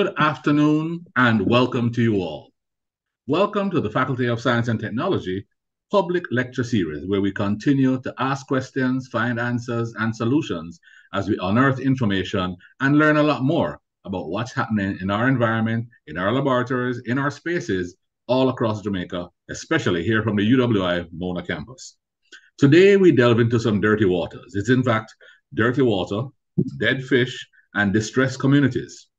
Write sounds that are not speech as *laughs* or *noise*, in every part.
Good afternoon and welcome to you all. Welcome to the Faculty of Science and Technology public lecture series where we continue to ask questions, find answers and solutions as we unearth information and learn a lot more about what's happening in our environment, in our laboratories, in our spaces all across Jamaica, especially here from the UWI Mona campus. Today we delve into some dirty waters. It's in fact dirty water, dead fish, and distressed communities.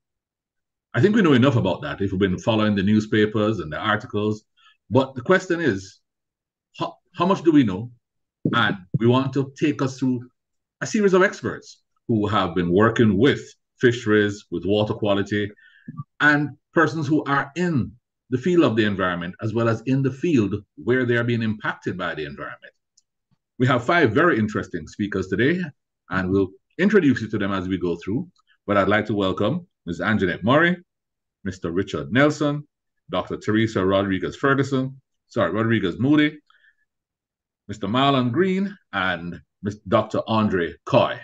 I think we know enough about that if we've been following the newspapers and the articles. But the question is, how, how much do we know? And we want to take us through a series of experts who have been working with fisheries, with water quality, and persons who are in the field of the environment as well as in the field where they are being impacted by the environment. We have five very interesting speakers today, and we'll introduce you to them as we go through. But I'd like to welcome Ms. Anjanette Murray, Mr. Richard Nelson, Dr. Teresa Rodriguez Ferguson, sorry, Rodriguez Moody, Mr. Marlon Green, and Dr. Andre Coy.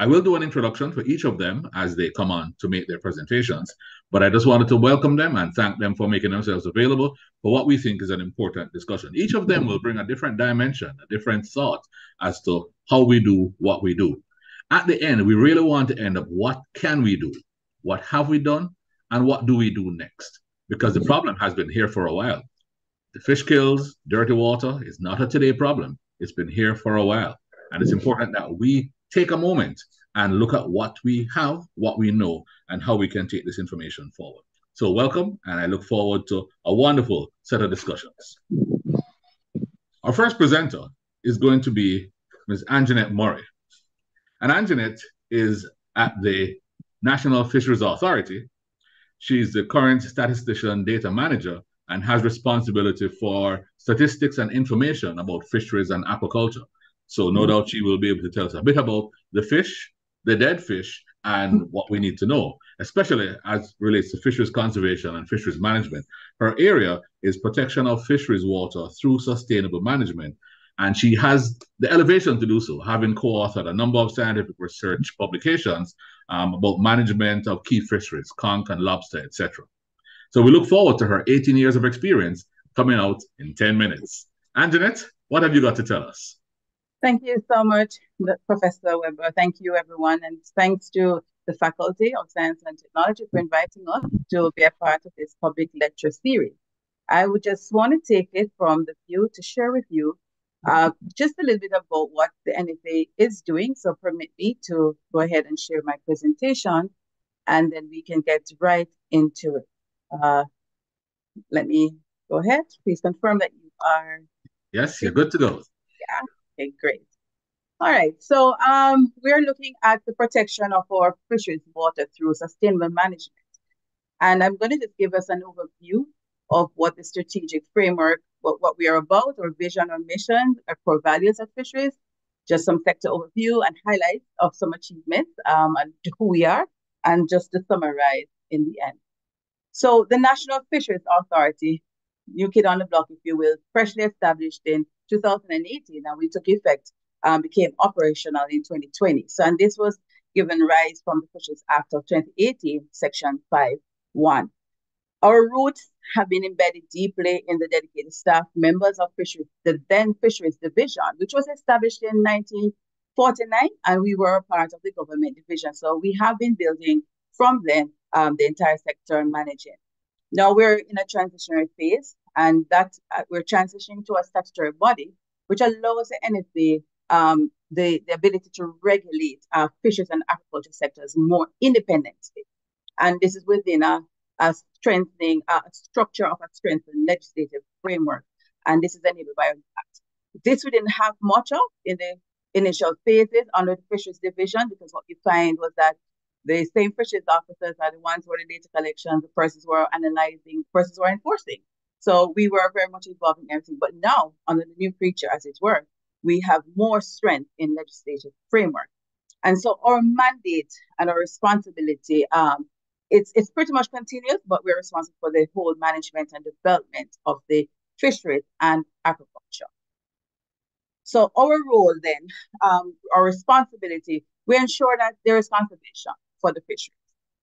I will do an introduction for each of them as they come on to make their presentations, but I just wanted to welcome them and thank them for making themselves available for what we think is an important discussion. Each of them will bring a different dimension, a different thought as to how we do what we do. At the end, we really want to end up what can we do? What have we done? And what do we do next? Because the problem has been here for a while. The fish kills, dirty water is not a today problem. It's been here for a while. And it's important that we take a moment and look at what we have, what we know, and how we can take this information forward. So welcome, and I look forward to a wonderful set of discussions. Our first presenter is going to be Ms. Anjanette Murray. And Anjanette is at the National Fisheries Authority. She's the current statistician data manager and has responsibility for statistics and information about fisheries and aquaculture. So no mm-hmm. doubt she will be able to tell us a bit about the fish, the dead fish, and mm-hmm. what we need to know, especially as relates to fisheries conservation and fisheries management. Her area is protection of fisheries water through sustainable management, and she has the elevation to do so, having co-authored a number of scientific research publications um, about management of key fisheries, conch and lobster, etc. So we look forward to her 18 years of experience coming out in 10 minutes. Anjanette, what have you got to tell us? Thank you so much, Professor Weber. Thank you, everyone. And thanks to the Faculty of Science and Technology for inviting us to be a part of this public lecture series. I would just want to take it from the view to share with you uh, just a little bit about what the NFA is doing. So permit me to go ahead and share my presentation and then we can get right into it. Uh, let me go ahead. Please confirm that you are. Yes, you're good to go. Yeah. Okay, great. All right, so um, we're looking at the protection of our fisheries water through sustainable management. And I'm going to just give us an overview of what the strategic framework, what, what we are about, our vision, our mission, our core values at fisheries, just some sector overview and highlights of some achievements um, and who we are, and just to summarize in the end. So the National Fisheries Authority, new kid on the block, if you will, freshly established in 2018, and we took effect, um, became operational in 2020. So, and this was given rise from the Fisheries Act of 2018, Section 5.1. Our roots have been embedded deeply in the dedicated staff members of fisheries, the then Fisheries Division, which was established in 1949, and we were a part of the government division. So we have been building from then um, the entire sector and managing. Now we're in a transitionary phase, and that uh, we're transitioning to a statutory body, which allows the NFA um, the, the ability to regulate uh, fisheries and aquaculture sectors more independently. And this is within a, a strengthening, a structure of a strengthened legislative framework. And this is enabled by Act. This we didn't have much of in the initial phases under the fisheries division because what you find was that the same fisheries officers are the ones who are the data collection, the persons who are analyzing, the persons who are enforcing. So we were very much involved in everything. But now, under the new creature, as it were, we have more strength in legislative framework. And so our mandate and our responsibility, um, it's, it's pretty much continuous, but we're responsible for the whole management and development of the fisheries and aquaculture. So our role then, um, our responsibility, we ensure that there is conservation for the fisheries.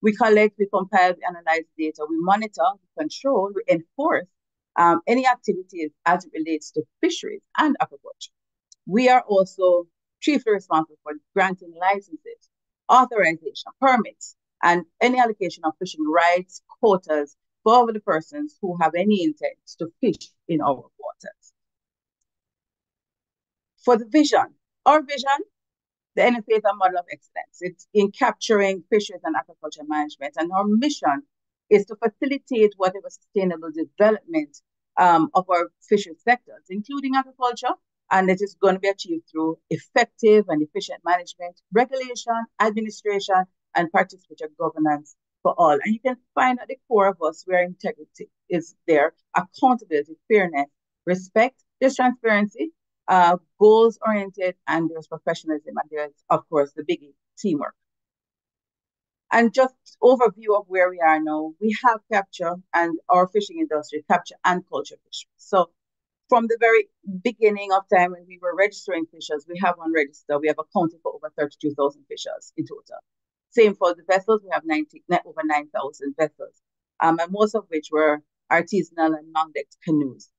We collect, we compile, we analyze data, we monitor, we control, we enforce um, any activities as it relates to fisheries and aquaculture. We are also chiefly responsible for granting licenses, authorization, permits, and any allocation of fishing rights, quotas for the persons who have any intent to fish in our waters. For the vision, our vision, the NFA is a model of excellence. It's in capturing fisheries and aquaculture management, and our mission is to facilitate whatever sustainable development um, of our fisheries sectors, including aquaculture, and it is going to be achieved through effective and efficient management, regulation, administration, and participatory governance for all. And you can find at the core of us where integrity is there, accountability, fairness, respect, there's transparency, uh, goals oriented, and there's professionalism, and there's, of course, the biggie, teamwork. And just overview of where we are now, we have capture and our fishing industry, capture and culture fisheries. So from the very beginning of time when we were registering fishers, we have on register, we have accounted for over 32,000 fishers in total. Same for the vessels, we have 90, over 9,000 vessels, um, and most of which were artisanal and non-deck canoes.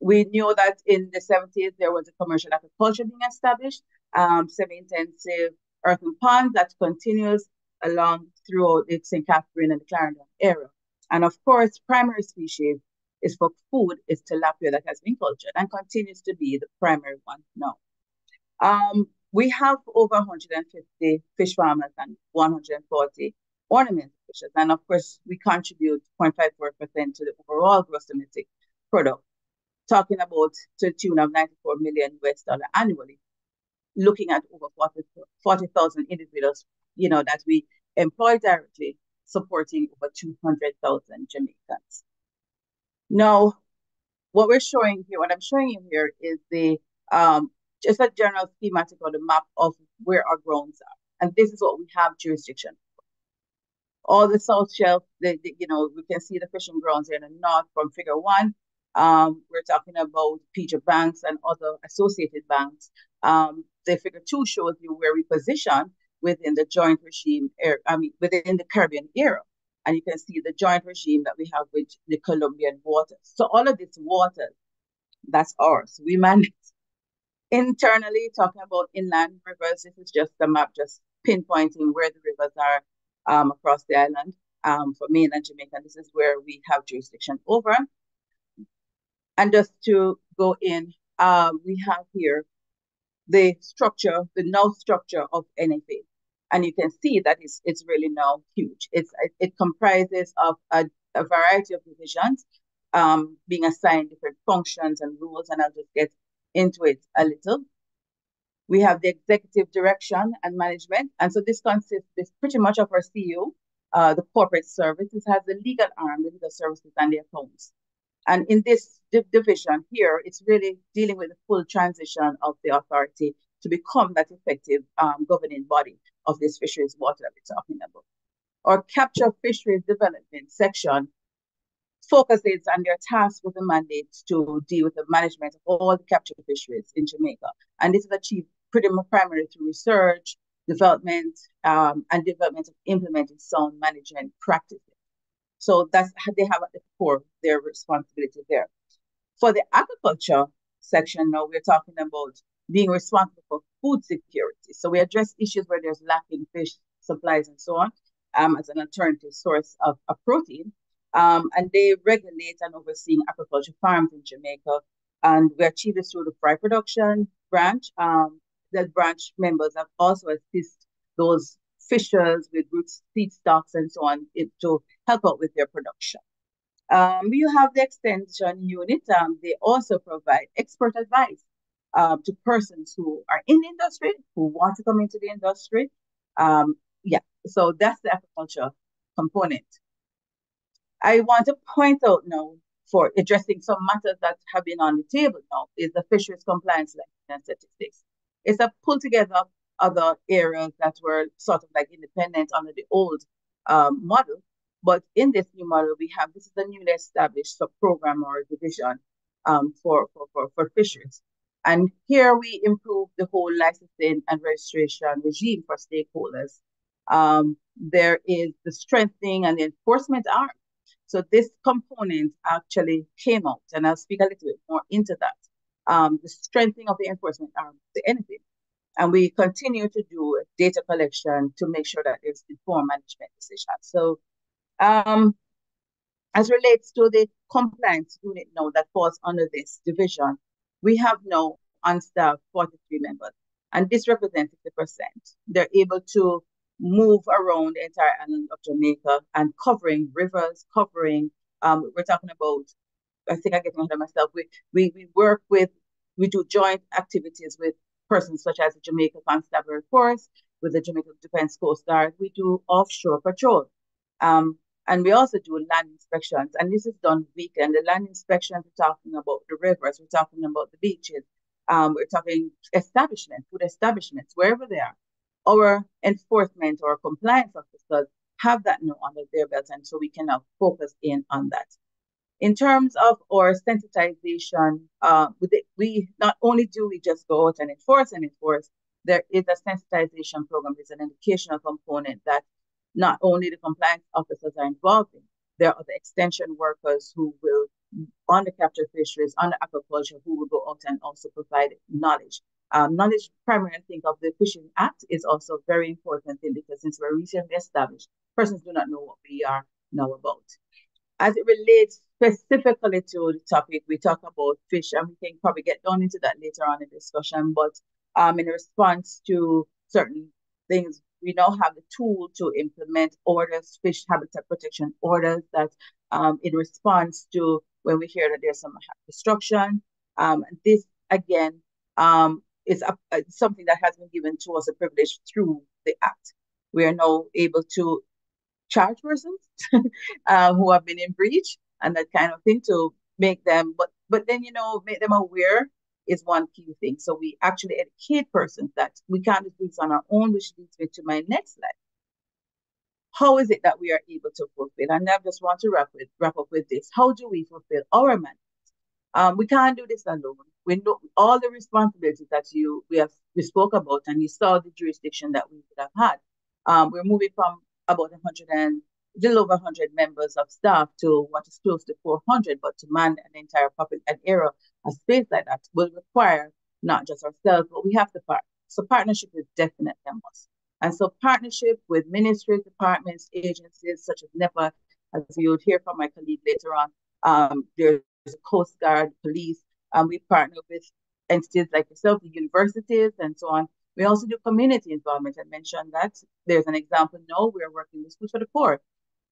We knew that in the 70s, there was a commercial aquaculture being established, um, semi-intensive earthen ponds that continues along throughout the St. Catherine and the Clarendon area. And of course, primary species is for food is tilapia that has been cultured and continues to be the primary one now. Um, we have over 150 fish farmers and 140 ornamental fishes. And of course, we contribute 0.54% to the overall gross domestic product, talking about to the tune of 94 million US dollar annually, looking at over 40,000 40, individuals, you know, that we employ directly, supporting over 200,000 Jamaicans. Now, what we're showing here, what I'm showing you here is the um, just a general schematic or the map of where our grounds are. And this is what we have jurisdiction All the south shelf, the, the, you know, we can see the fishing grounds here in the north from figure one. Um, we're talking about Pedro Banks and other associated banks. Um, the figure two shows you where we position within the joint regime, I mean, within the Caribbean era and you can see the joint regime that we have with the Colombian waters. So all of this water, that's ours. We manage internally talking about inland rivers. This is just a map, just pinpointing where the rivers are um, across the island. Um, for mainland Jamaica, this is where we have jurisdiction over. And just to go in, uh, we have here the structure, the now structure of NFA and you can see that it's, it's really now huge. It's, it, it comprises of a, a, variety of divisions um, being assigned different functions and rules, and I'll just get into it a little. We have the executive direction and management, and so this consists this pretty much of our CEO, uh, the corporate services has the legal arm, the legal services, and the accounts. And in this division here, it's really dealing with the full transition of the authority to become that effective um, governing body of this fisheries water that we're talking about. Our capture fisheries development section focuses on their task with the mandate to deal with the management of all the capture fisheries in Jamaica. And this is achieved pretty much primarily through research, development, um, and development of implementing sound management practices. So that's how they have at the core their responsibility there. For the aquaculture section, now we're talking about being responsible for food security. So we address issues where there's lacking fish supplies and so on um, as an alternative source of, of protein. Um, and they regulate and oversee aquaculture farms in Jamaica. And we achieve this through the fry production branch. Um, the branch members have also assist those fishers with root seed stocks and so on it, to help out with their production. Um, you have the extension unit. Um, they also provide expert advice um, to persons who are in industry, who want to come into the industry. Um, yeah, so that's the aquaculture component. I want to point out now for addressing some matters that have been on the table now is the fisheries compliance and statistics. It's a pull together of other areas that were sort of like independent under the old um, model. But in this new model, we have this is a newly established sub program or division um, for, for, for, for fisheries. And here we improve the whole licensing and registration regime for stakeholders Um, there is the strengthening and the enforcement arm. So this component actually came out, and I'll speak a little bit more into that. Um, the strengthening of the enforcement arm, the anything. And we continue to do data collection to make sure that there's informed management decisions. So um, as relates to the compliance unit now that falls under this division, we have now on staff 43 members, and this represents 50%. They're able to move around the entire island of Jamaica and covering rivers, covering, um, we're talking about, I think I get ahead of myself. We, we, we work with, we do joint activities with persons such as the Jamaica Constabulary Force, with the Jamaica Defense Coast Guard. We do offshore patrol. Um, and we also do land inspections. And this is done weekly. And the land inspections, we're talking about the rivers, we're talking about the beaches, um, we're talking establishments, food establishments, wherever they are. Our enforcement or compliance officers have that now under their belts, and so we can now focus in on that. In terms of our sensitization, uh, we not only do we just go out and enforce and enforce, there is a sensitization program, there's an educational component that not only the compliance officers are involved in, there are the extension workers who will, on the capture fisheries, on the aquaculture, who will go out and also provide knowledge. Um, knowledge, primarily think of the Fishing Act, is also a very important thing because since we're recently established, persons do not know what we are now about. As it relates specifically to the topic, we talk about fish, and we can probably get down into that later on in the discussion. But um, in response to certain things, we now have the tool to implement orders, fish habitat protection orders that um, in response to when we hear that there's some destruction. Um, this again um, is a, a, something that has been given to us a privilege through the act. We are now able to charge persons *laughs* uh, who have been in breach and that kind of thing to make them, but but then you know make them aware is one key thing. So we actually educate persons that we can't do this on our own, which leads me to my next slide. How is it that we are able to fulfill? And I just want to wrap with wrap up with this. How do we fulfill our mandate? Um, we can't do this alone. We know all the responsibilities that you we have we spoke about, and you saw the jurisdiction that we would have had. Um, we're moving from about 100 and little over 100 members of staff to what is close to 400, but to man an entire public an area, a space like that will require not just ourselves, but we have to partner. So partnership is definitely a must. And so partnership with ministries, departments, agencies such as NEPA, as you'll hear from my colleague later on, um, there's Coast Guard, police, um, we partner with entities like yourself, the universities, and so on. We also do community involvement. I mentioned that there's an example now we're working with Schools for the Poor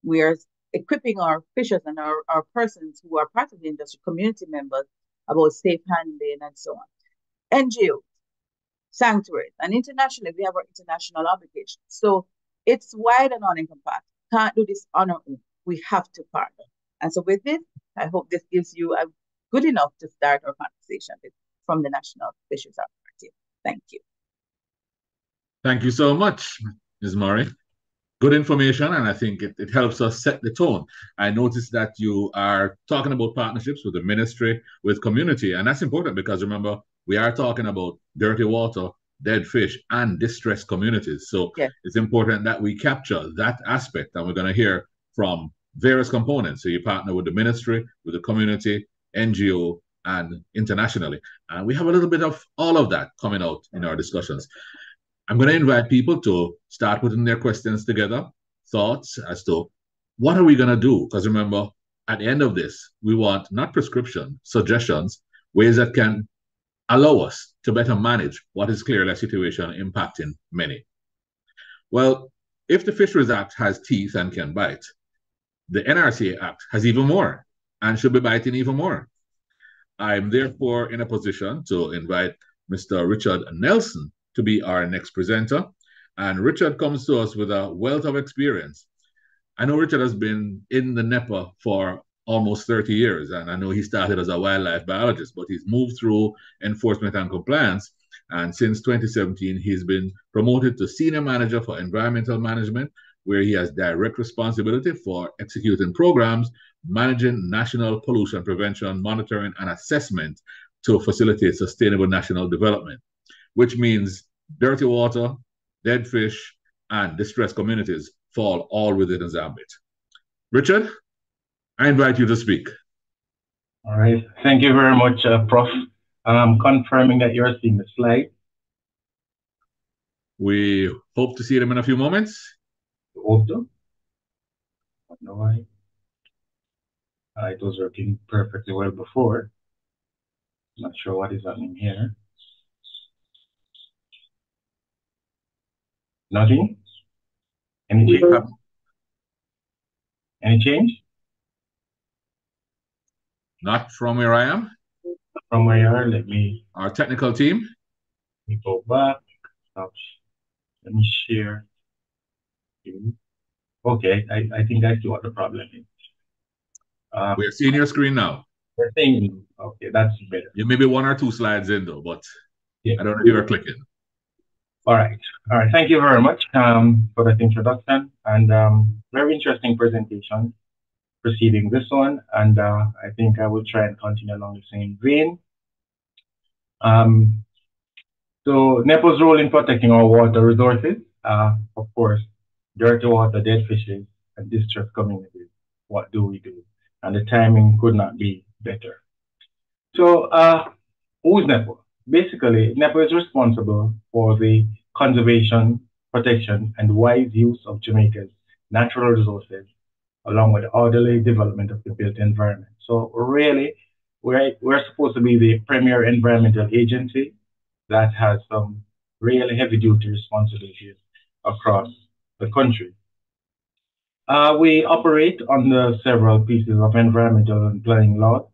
we are equipping our fishers and our, our persons who are part of the industry, community members, about safe handling and so on. NGOs, sanctuaries, and internationally, we have our international obligations. So it's wide and unencompassed. Can't do this on our own. We have to partner. And so with this, I hope this gives you a good enough to start our conversation with, from the National Fisheries Authority. Thank you. Thank you so much, Ms. Murray good information and I think it, it helps us set the tone. I noticed that you are talking about partnerships with the ministry, with community, and that's important because remember, we are talking about dirty water, dead fish, and distressed communities. So yeah. it's important that we capture that aspect, and we're going to hear from various components. So you partner with the ministry, with the community, NGO, and internationally. And we have a little bit of all of that coming out in our discussions. I'm going to invite people to start putting their questions together, thoughts as to what are we going to do? Because remember, at the end of this, we want not prescription, suggestions, ways that can allow us to better manage what is clearly a situation impacting many. Well, if the Fisheries Act has teeth and can bite, the NRCA Act has even more and should be biting even more. I'm therefore in a position to invite Mr. Richard Nelson to be our next presenter. And Richard comes to us with a wealth of experience. I know Richard has been in the NEPA for almost 30 years, and I know he started as a wildlife biologist, but he's moved through enforcement and compliance. And since 2017, he's been promoted to senior manager for environmental management, where he has direct responsibility for executing programs, managing national pollution prevention, monitoring, and assessment to facilitate sustainable national development, which means dirty water, dead fish, and distressed communities fall all within his ambit. Richard, I invite you to speak. All right. Thank you very much, uh, Prof. I'm confirming that you're seeing the slide. We hope to see them in a few moments. Hope to. No, why. Uh, it was working perfectly well before. Not sure what is happening here. Nothing? Any change? Any change? Not from where I am. From where you are, let me. Our technical team. Let me go back. Let me share. Okay, I, I think I see what the problem is. Um, We're seeing your screen now. We're seeing, okay, that's better. You may be one or two slides in though, but yeah. I don't know if you're clicking. All right. All right. Thank you very much um, for that introduction and um, very interesting presentation preceding this one. And uh, I think I will try and continue along the same vein. Um, so NEPA's role in protecting our water resources, uh, of course, dirty water, dead fishes, and distressed communities. What do we do? And the timing could not be better. So uh, who is NEPA? Basically, NEPA is responsible for the conservation, protection, and wise use of Jamaica's natural resources, along with orderly development of the built environment. So really, we're, we're supposed to be the premier environmental agency that has some really heavy-duty responsibilities across the country. Uh, we operate under several pieces of environmental and planning law,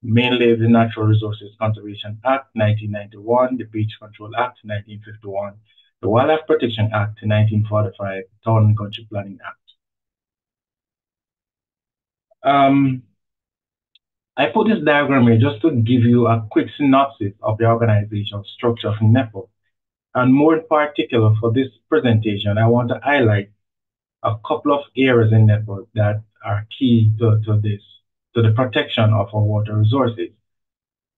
mainly the Natural Resources Conservation Act 1991, the Beach Control Act 1951, the Wildlife Protection Act 1945, Town and Country Planning Act. Um, I put this diagram here just to give you a quick synopsis of the organizational structure of NEPA. And more in particular for this presentation, I want to highlight a couple of areas in NEPA that are key to, to this, to the protection of our water resources.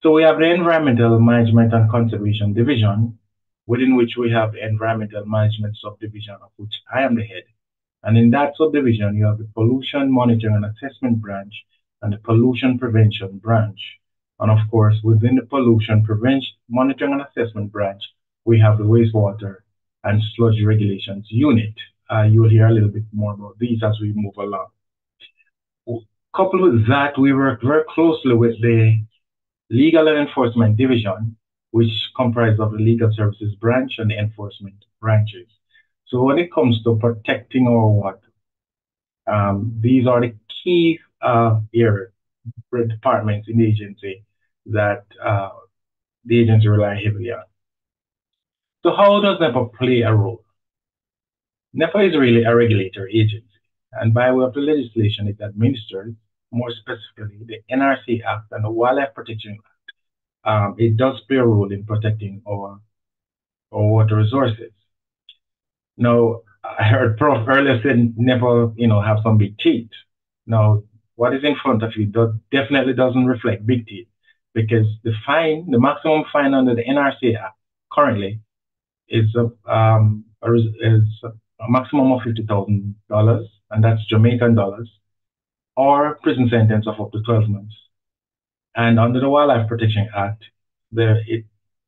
So we have the Environmental Management and Conservation Division, within which we have the Environmental Management Subdivision, of which I am the head. And in that subdivision, you have the Pollution Monitoring and Assessment Branch, and the pollution prevention branch. And of course, within the pollution prevention monitoring and assessment branch, we have the wastewater and sludge regulations unit. Uh, you will hear a little bit more about these as we move along. Coupled with that, we work very closely with the legal and enforcement division, which comprises of the legal services branch and the enforcement branches. So when it comes to protecting our water, um, these are the key uh, here departments in the agency that uh, the agency rely heavily on. So how does NEPA play a role? NEPA is really a regulatory agency, and by way of the legislation it administers, more specifically the NRC Act and the Wildlife Protection Act, um, it does play a role in protecting our, our water resources. Now, I heard Prof earlier said NEPA, you know, have some big teeth. Now, what is in front of you does, definitely doesn't reflect big teeth because the fine, the maximum fine under the NRC Act currently is um, is a maximum of $50,000, and that's Jamaican dollars, or prison sentence of up to 12 months. And under the Wildlife Protection Act, the, it,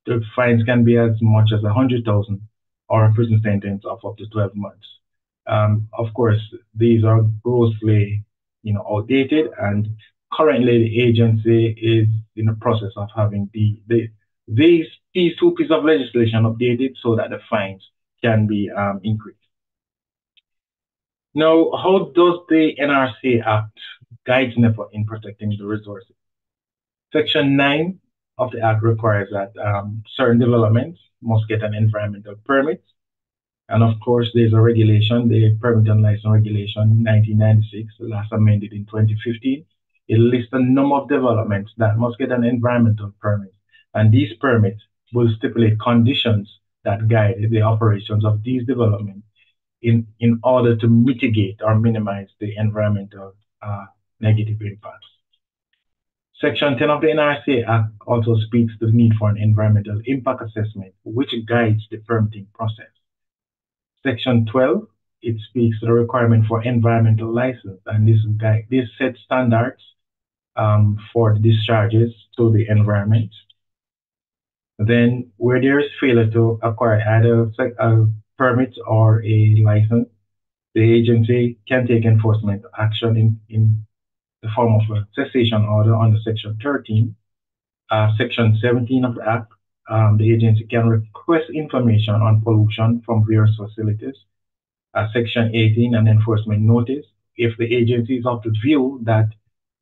the fines can be as much as 100000 or a prison sentence of up to 12 months. Um, of course, these are grossly you know, outdated. And currently the agency is in the process of having the, the these, these two pieces of legislation updated so that the fines can be um, increased. Now, how does the NRC Act guide NEPA in protecting the resources? Section 9 of the Act requires that um, certain developments must get an environmental permit and of course, there's a regulation, the Permit and License Regulation 1996, last amended in 2015. It lists a number of developments that must get an environmental permit. And these permits will stipulate conditions that guide the operations of these developments in, in order to mitigate or minimize the environmental uh, negative impacts. Section 10 of the NRC Act also speaks to the need for an environmental impact assessment, which guides the permitting process. Section 12, it speaks to the requirement for environmental license, and this this sets standards um, for the discharges to the environment. Then, where there is failure to acquire either a permit or a license, the agency can take enforcement action in, in the form of a cessation order under Section 13. Uh, Section 17 of the Act, um, the agency can request information on pollution from various facilities. Uh, Section 18, an enforcement notice. If the agency is of the view that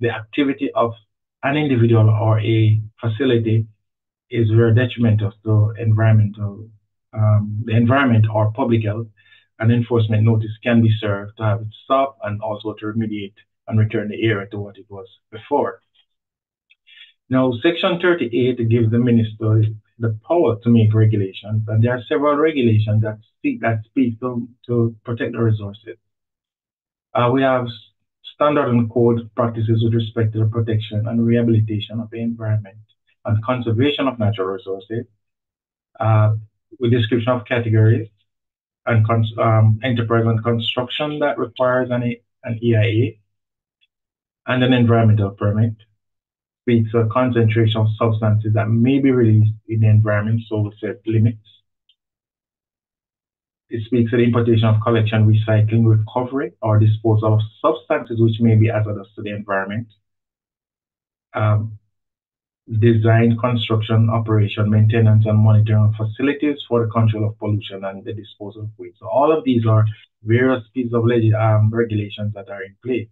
the activity of an individual or a facility is very detrimental to environmental, um, the environment or public health, an enforcement notice can be served to have it stop and also to remediate and return the area to what it was before. Now, Section 38 gives the minister the power to make regulations, and there are several regulations that speak that speak to, to protect the resources. Uh, we have standard and code practices with respect to the protection and rehabilitation of the environment and conservation of natural resources, uh, with description of categories and um, enterprise and construction that requires an, an EIA and an environmental permit speaks a concentration of substances that may be released in the environment, so we set limits. It speaks of the importation of collection, recycling, recovery, or disposal of substances which may be hazardous to the environment. Um, design, construction, operation, maintenance, and monitoring of facilities for the control of pollution and the disposal of waste. So all of these are various pieces of um, regulations that are in place.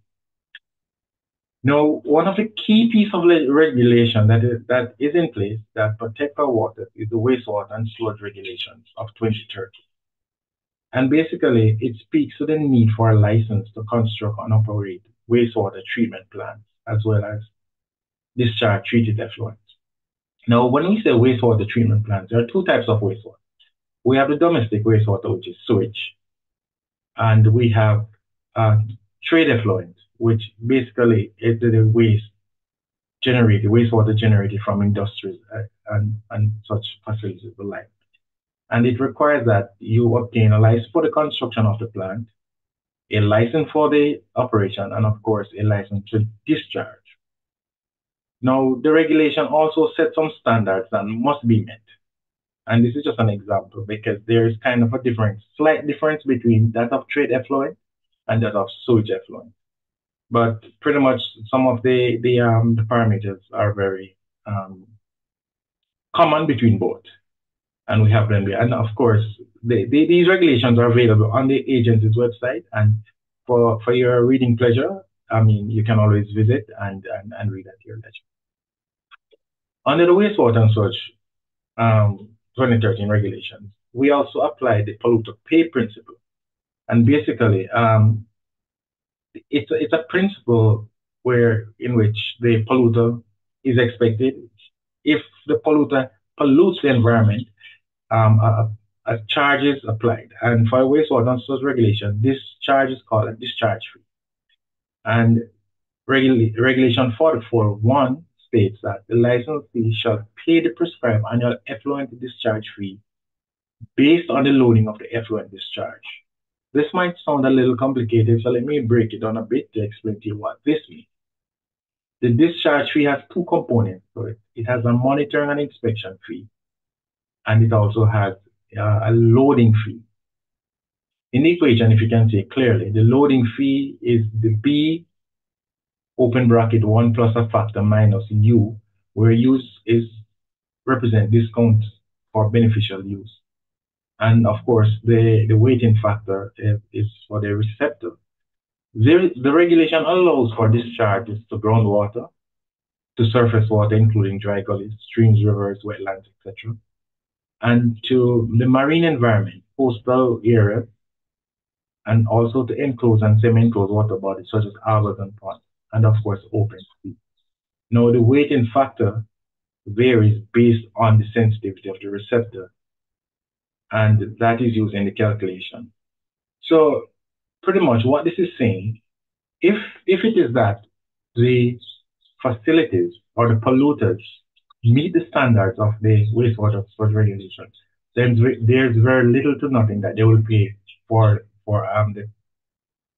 Now, one of the key pieces of regulation that is, that is in place that protect our water is the wastewater and sludge regulations of 2030. And basically, it speaks to the need for a license to construct and operate wastewater treatment plants, as well as discharge treated effluent. Now, when we say wastewater treatment plants, there are two types of wastewater. We have the domestic wastewater, which is sewage, and we have uh, trade effluent, which basically is the waste generated, wastewater generated from industries uh, and, and such facilities alike. And it requires that you obtain a license for the construction of the plant, a license for the operation, and of course, a license to discharge. Now, the regulation also sets some standards that must be met. And this is just an example because there is kind of a difference, slight difference between that of trade effluent and that of sewage effluent. But pretty much some of the, the, um, the parameters are very um, common between both. And we have them there. And of course, they, they, these regulations are available on the agency's website. And for, for your reading pleasure, I mean, you can always visit and, and, and read at your leisure. Under the wastewater and sludge um, 2013 regulations, we also applied the polluter pay principle. And basically, um, it's, a, it's a principle where in which the polluter is expected, if the polluter pollutes the environment, um, a, a charge is applied. And for wastewater and sludge regulation, this charge is called a discharge fee. And regula regulation 441 states that the licensee shall pay the prescribed annual effluent discharge fee based on the loading of the effluent discharge. This might sound a little complicated, so let me break it down a bit to explain to you what this means. The discharge fee has two components to it. It has a monitoring and inspection fee, and it also has uh, a loading fee. In the equation, if you can see clearly, the loading fee is the B open bracket 1 plus a factor minus U, where U is represent discount for beneficial use. And of course, the, the weighting factor is, is for the receptor. There, the regulation allows for discharges to groundwater, to surface water, including dry gullies, streams, rivers, wetlands, etc., and to the marine environment, coastal areas, and also to enclosed and semi-enclosed water bodies such as harbors and ponds, and of course open sea. Now the weighting factor varies based on the sensitivity of the receptor, and that is used in the calculation. So pretty much what this is saying, if if it is that the facilities or the polluters meet the standards of the wastewater regulations, then there's very little to nothing that they will pay for for um, the,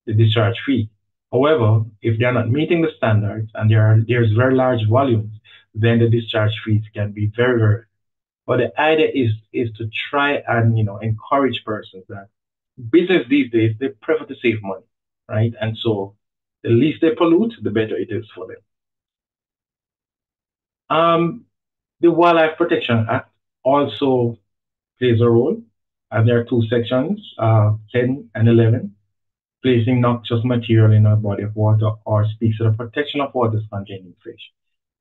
the discharge fee. However, if they are not meeting the standards and there are there's very large volumes, then the discharge fees can be very, very. But the idea is is to try and you know encourage persons that business these days they prefer to save money, right? And so the least they pollute, the better it is for them. Um, the Wildlife Protection Act also plays a role, and there are two sections, uh, 10 and 11 placing noxious material in a body of water or speaks to the protection of waters containing fish.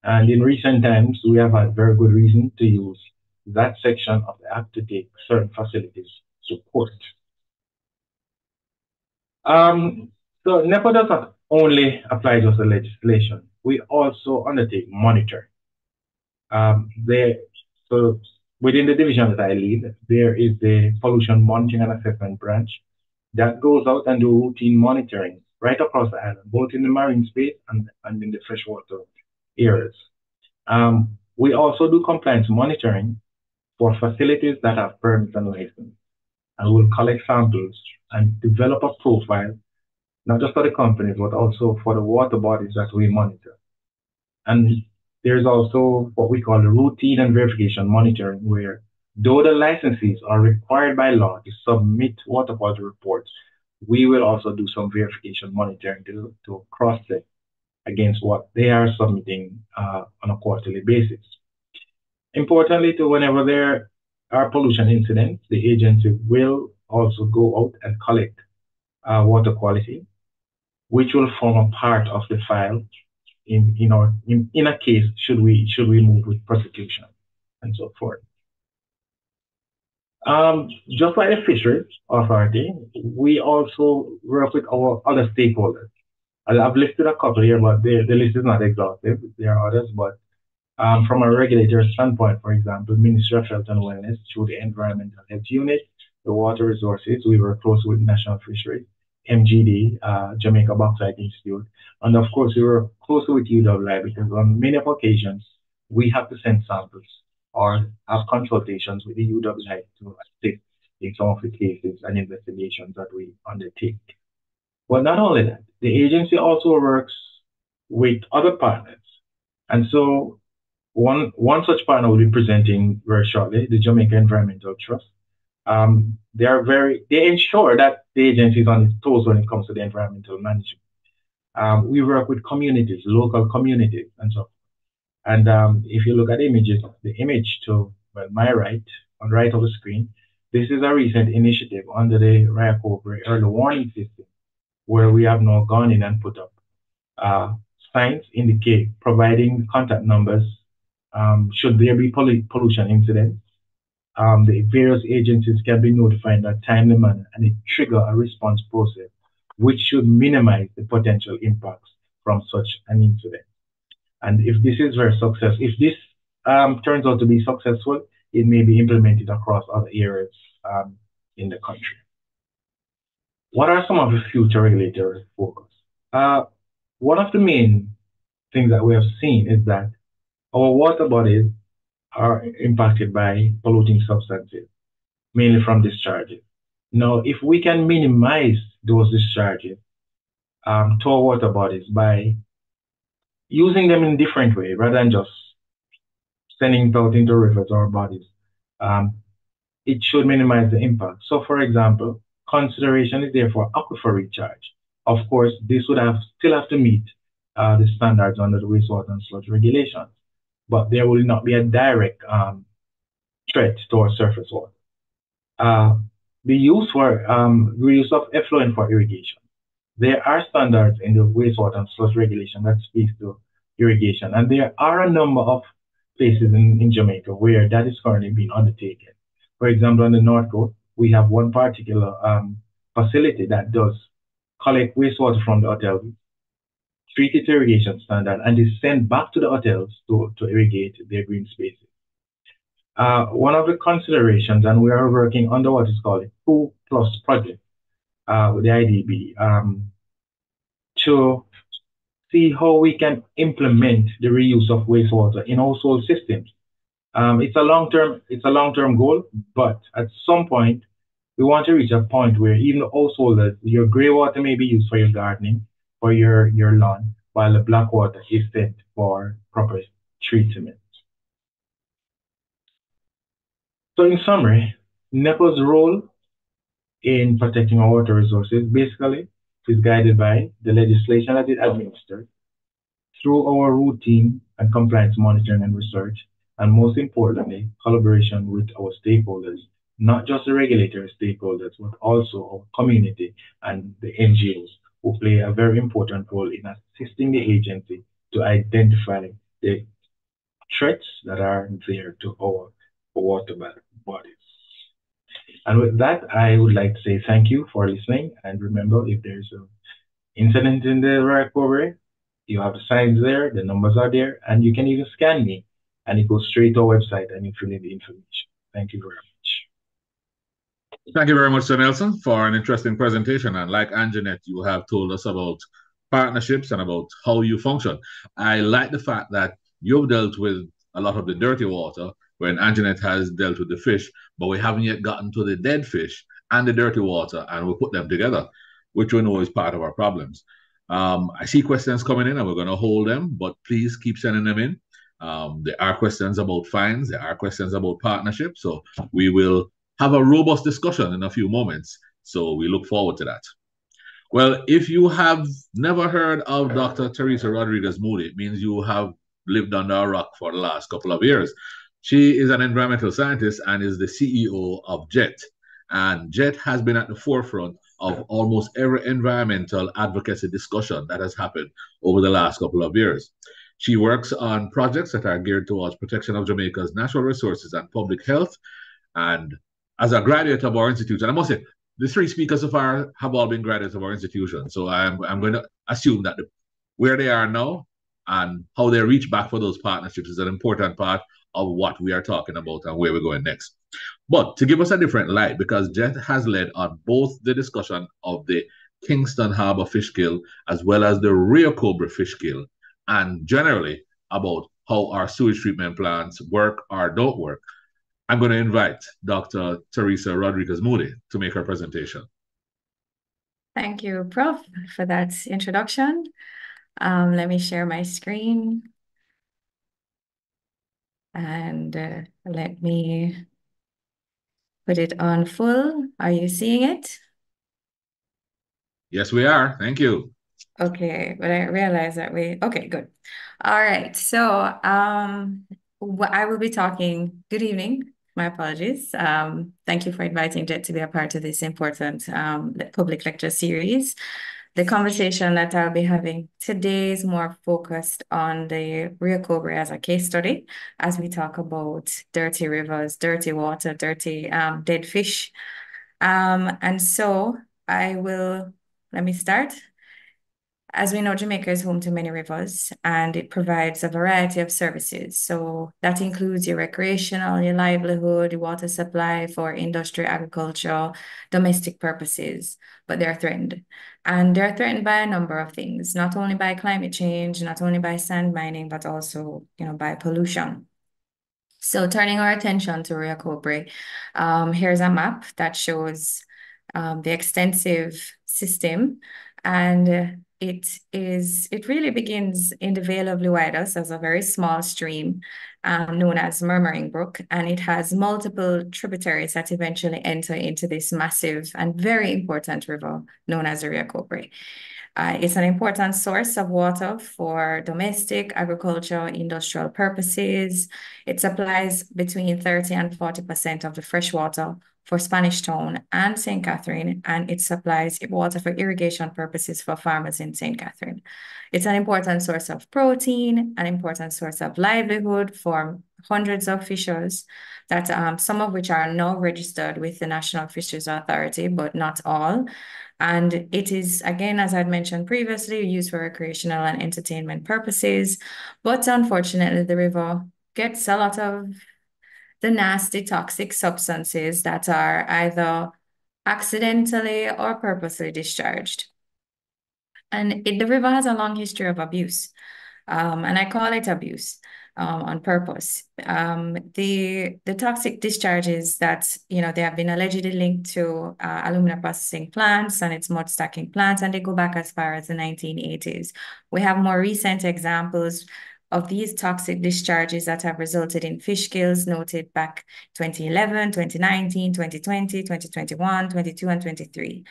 And in recent times, we have had very good reason to use that section of the Act to take certain facilities support. Um, so NEPA does not only apply to the legislation, we also undertake monitoring. Um, so within the division that I lead, there is the pollution monitoring and assessment branch that goes out and do routine monitoring right across the island, both in the marine space and, and in the freshwater areas. Um, we also do compliance monitoring for facilities that have permits and license. And we'll collect samples and develop a profile, not just for the companies, but also for the water bodies that we monitor. And there's also what we call the routine and verification monitoring, where Though the licensees are required by law to submit water quality reports, we will also do some verification monitoring to, to cross-check against what they are submitting uh, on a quarterly basis. Importantly, too, whenever there are pollution incidents, the agency will also go out and collect uh, water quality, which will form a part of the file in, in, our, in, in a case should we, should we move with prosecution and so forth. Um, just like the Fisheries Authority, we also work with our other stakeholders. I've listed a couple here, but the, the list is not exhaustive. There are others, but um, from a regulator standpoint, for example, Ministry of Health and Wellness through the Environmental Health Unit, the Water Resources, we work closely with National Fisheries, MGD, uh, Jamaica Bauxite Institute, and of course, we work closer with UWI because on many occasions, we have to send samples or have consultations with the UWI to assist in some of the cases and investigations that we undertake. But not only that, the agency also works with other partners. And so one, one such partner will be presenting very shortly, the Jamaica Environmental Trust. Um, they are very, they ensure that the agency is on its toes when it comes to the environmental management. Um, we work with communities, local communities, and so on. and um, if you look at images, the image to well, my right, on the right of the screen, this is a recent initiative under the Rio Cobre early warning system, where we have now gone in and put up uh, signs indicate providing contact numbers um, should there be pollution incidents. Um, the various agencies can be notified in a timely manner and it trigger a response process, which should minimize the potential impacts from such an incident. And if this is very successful, if this um, turns out to be successful, it may be implemented across other areas um, in the country. What are some of the future regulatory focus? Uh, one of the main things that we have seen is that our water bodies are impacted by polluting substances, mainly from discharges. Now, if we can minimize those discharges um, to our water bodies by using them in a different way rather than just sending it out into rivers or bodies. Um, it should minimize the impact. So, for example, consideration is there for aquifer recharge. Of course, this would have still have to meet uh, the standards under the wastewater and sludge regulations, but there will not be a direct um, threat to our surface water. Uh, the use for um, reuse of effluent for irrigation there are standards in the wastewater and sludge regulation that speaks to irrigation. And there are a number of places in, in Jamaica where that is currently being undertaken. For example, on the North Coast, we have one particular um, facility that does collect wastewater from the hotels, treat it to irrigation standard, and is sent back to the hotels to, to irrigate their green spaces. Uh, one of the considerations, and we are working under what is called a 2 Plus project, uh, with the IDB um, to see how we can implement the reuse of wastewater in household systems. Um, it's a long-term it's a long-term goal, but at some point we want to reach a point where even householders, your gray water may be used for your gardening, for your, your lawn, while the black water is sent for proper treatment. So in summary, NEPA's role in protecting our water resources basically is guided by the legislation that it administers through our routine and compliance monitoring and research, and most importantly, collaboration with our stakeholders, not just the regulatory stakeholders, but also our community and the NGOs who play a very important role in assisting the agency to identify the threats that are there to our water bodies. And with that, I would like to say thank you for listening. And remember, if there's an incident in the recovery, you have the signs there, the numbers are there, and you can even scan me and it goes straight to our website and you fill in the information. Thank you very much. Thank you very much, Sir Nelson, for an interesting presentation. And like Anjanette, you have told us about partnerships and about how you function. I like the fact that you've dealt with a lot of the dirty water when Anjanette has dealt with the fish, but we haven't yet gotten to the dead fish and the dirty water, and we put them together, which we know is part of our problems. Um, I see questions coming in, and we're going to hold them, but please keep sending them in. Um, there are questions about fines, there are questions about partnership, so we will have a robust discussion in a few moments. So we look forward to that. Well, if you have never heard of Dr. Theresa Rodriguez Moodie, it means you have lived under a rock for the last couple of years. She is an environmental scientist and is the CEO of JET. And JET has been at the forefront of almost every environmental advocacy discussion that has happened over the last couple of years. She works on projects that are geared towards protection of Jamaica's natural resources and public health. And as a graduate of our institution, I must say, the three speakers so far have all been graduates of our institution. So I'm, I'm going to assume that the, where they are now and how they reach back for those partnerships is an important part of what we are talking about and where we're going next. But to give us a different light, because Jet has led on both the discussion of the Kingston Harbor fish kill as well as the Rio Cobre fish kill, and generally about how our sewage treatment plants work or don't work. I'm going to invite Dr. Theresa Rodriguez Moodie to make her presentation. Thank you, Prof, for that introduction. Um, let me share my screen. And uh, let me put it on full. Are you seeing it? Yes, we are. Thank you. Okay, but I realize that we, okay, good. All right, so um, I will be talking, good evening, my apologies. Um, thank you for inviting Jet to be a part of this important um, public lecture series. The conversation that I'll be having today is more focused on the Rio Cobre as a case study as we talk about dirty rivers, dirty water, dirty um, dead fish. Um, and so I will, let me start. As we know, Jamaica is home to many rivers and it provides a variety of services. So that includes your recreational, your livelihood, your water supply for industry, agriculture, domestic purposes, but they're threatened. And they're threatened by a number of things, not only by climate change, not only by sand mining, but also, you know, by pollution. So turning our attention to Rio Cobre, um, here's a map that shows um, the extensive system and it is it really begins in the Vale of Lluidas as a very small stream um, known as Murmuring Brook, and it has multiple tributaries that eventually enter into this massive and very important river known as the Rio Cobre. Uh, it's an important source of water for domestic, agricultural, industrial purposes. It supplies between 30 and 40% of the fresh water for Spanish Town and St. Catherine, and it supplies water for irrigation purposes for farmers in St. Catherine. It's an important source of protein, an important source of livelihood for hundreds of fishers, that um, some of which are now registered with the National Fisheries Authority, but not all. And it is, again, as I'd mentioned previously, used for recreational and entertainment purposes. But unfortunately, the river gets a lot of the nasty toxic substances that are either accidentally or purposely discharged. And it, the river has a long history of abuse, um, and I call it abuse. um, on purpose. Um, the the toxic discharges that you know they have been allegedly linked to uh, alumina processing plants and its mud stacking plants, and they go back as far as the 1980s. We have more recent examples of these toxic discharges that have resulted in fish kills noted back 2011, 2019, 2020, 2021, 22, and 23.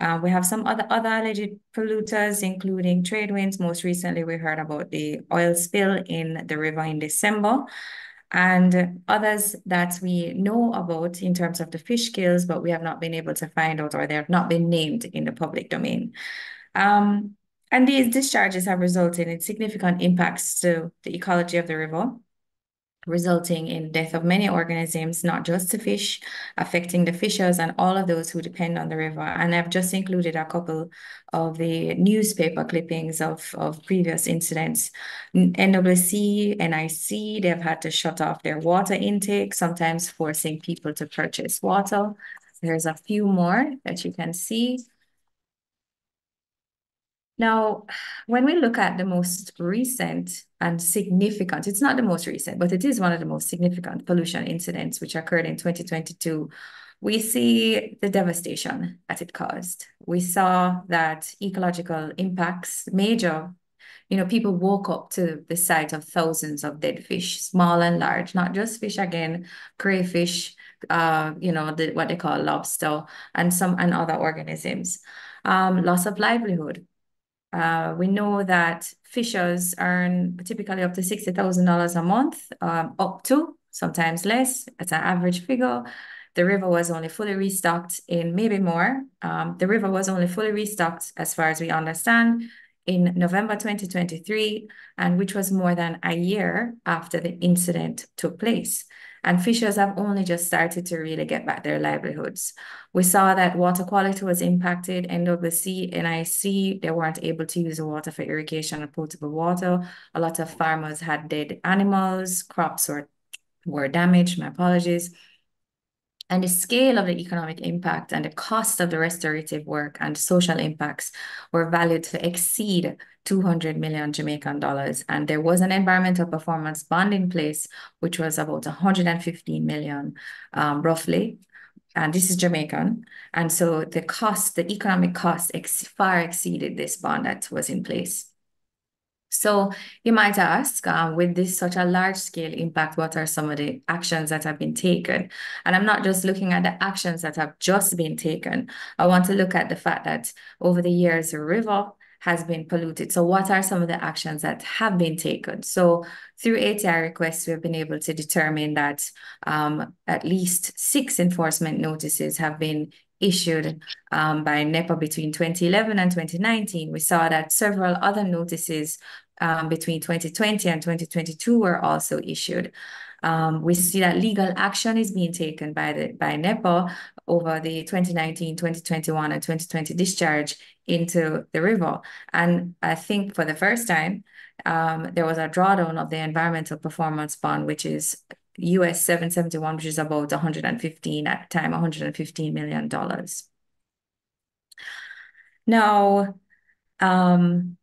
Uh, we have some other, other alleged polluters, including trade winds. Most recently, we heard about the oil spill in the river in December and others that we know about in terms of the fish kills, but we have not been able to find out or they have not been named in the public domain. Um, and these discharges have resulted in significant impacts to the ecology of the river, resulting in death of many organisms, not just the fish, affecting the fishers and all of those who depend on the river. And I've just included a couple of the newspaper clippings of, of previous incidents. NWC, NIC, they've had to shut off their water intake, sometimes forcing people to purchase water. There's a few more that you can see. Now, when we look at the most recent and significant, it's not the most recent, but it is one of the most significant pollution incidents which occurred in 2022, we see the devastation that it caused. We saw that ecological impacts, major, you know, people woke up to the sight of thousands of dead fish, small and large, not just fish again, crayfish, uh, you know, the, what they call lobster and some and other organisms. Um, loss of livelihood, uh, we know that fishers earn typically up to $60,000 a month, um, up to, sometimes less. It's an average figure. The river was only fully restocked in maybe more. Um, the river was only fully restocked, as far as we understand, in November 2023, and which was more than a year after the incident took place and fishers have only just started to really get back their livelihoods. We saw that water quality was impacted, NWC, NIC, they weren't able to use the water for irrigation or potable water. A lot of farmers had dead animals, crops were, were damaged, my apologies. And the scale of the economic impact and the cost of the restorative work and social impacts were valued to exceed 200 million Jamaican dollars. And there was an environmental performance bond in place, which was about 115 million, um, roughly. And this is Jamaican. And so the cost, the economic cost ex far exceeded this bond that was in place. So you might ask, uh, with this such a large scale impact, what are some of the actions that have been taken? And I'm not just looking at the actions that have just been taken. I want to look at the fact that over the years, river has been polluted. So what are some of the actions that have been taken? So through ATI requests, we've been able to determine that um, at least six enforcement notices have been issued um, by NEPA between 2011 and 2019. We saw that several other notices um, between 2020 and 2022 were also issued. Um, we see that legal action is being taken by the by NEPA over the 2019, 2021, and 2020 discharge into the river. And I think for the first time, um, there was a drawdown of the environmental performance bond, which is US 771, which is about 115 at the time, 115 million dollars. Now, um,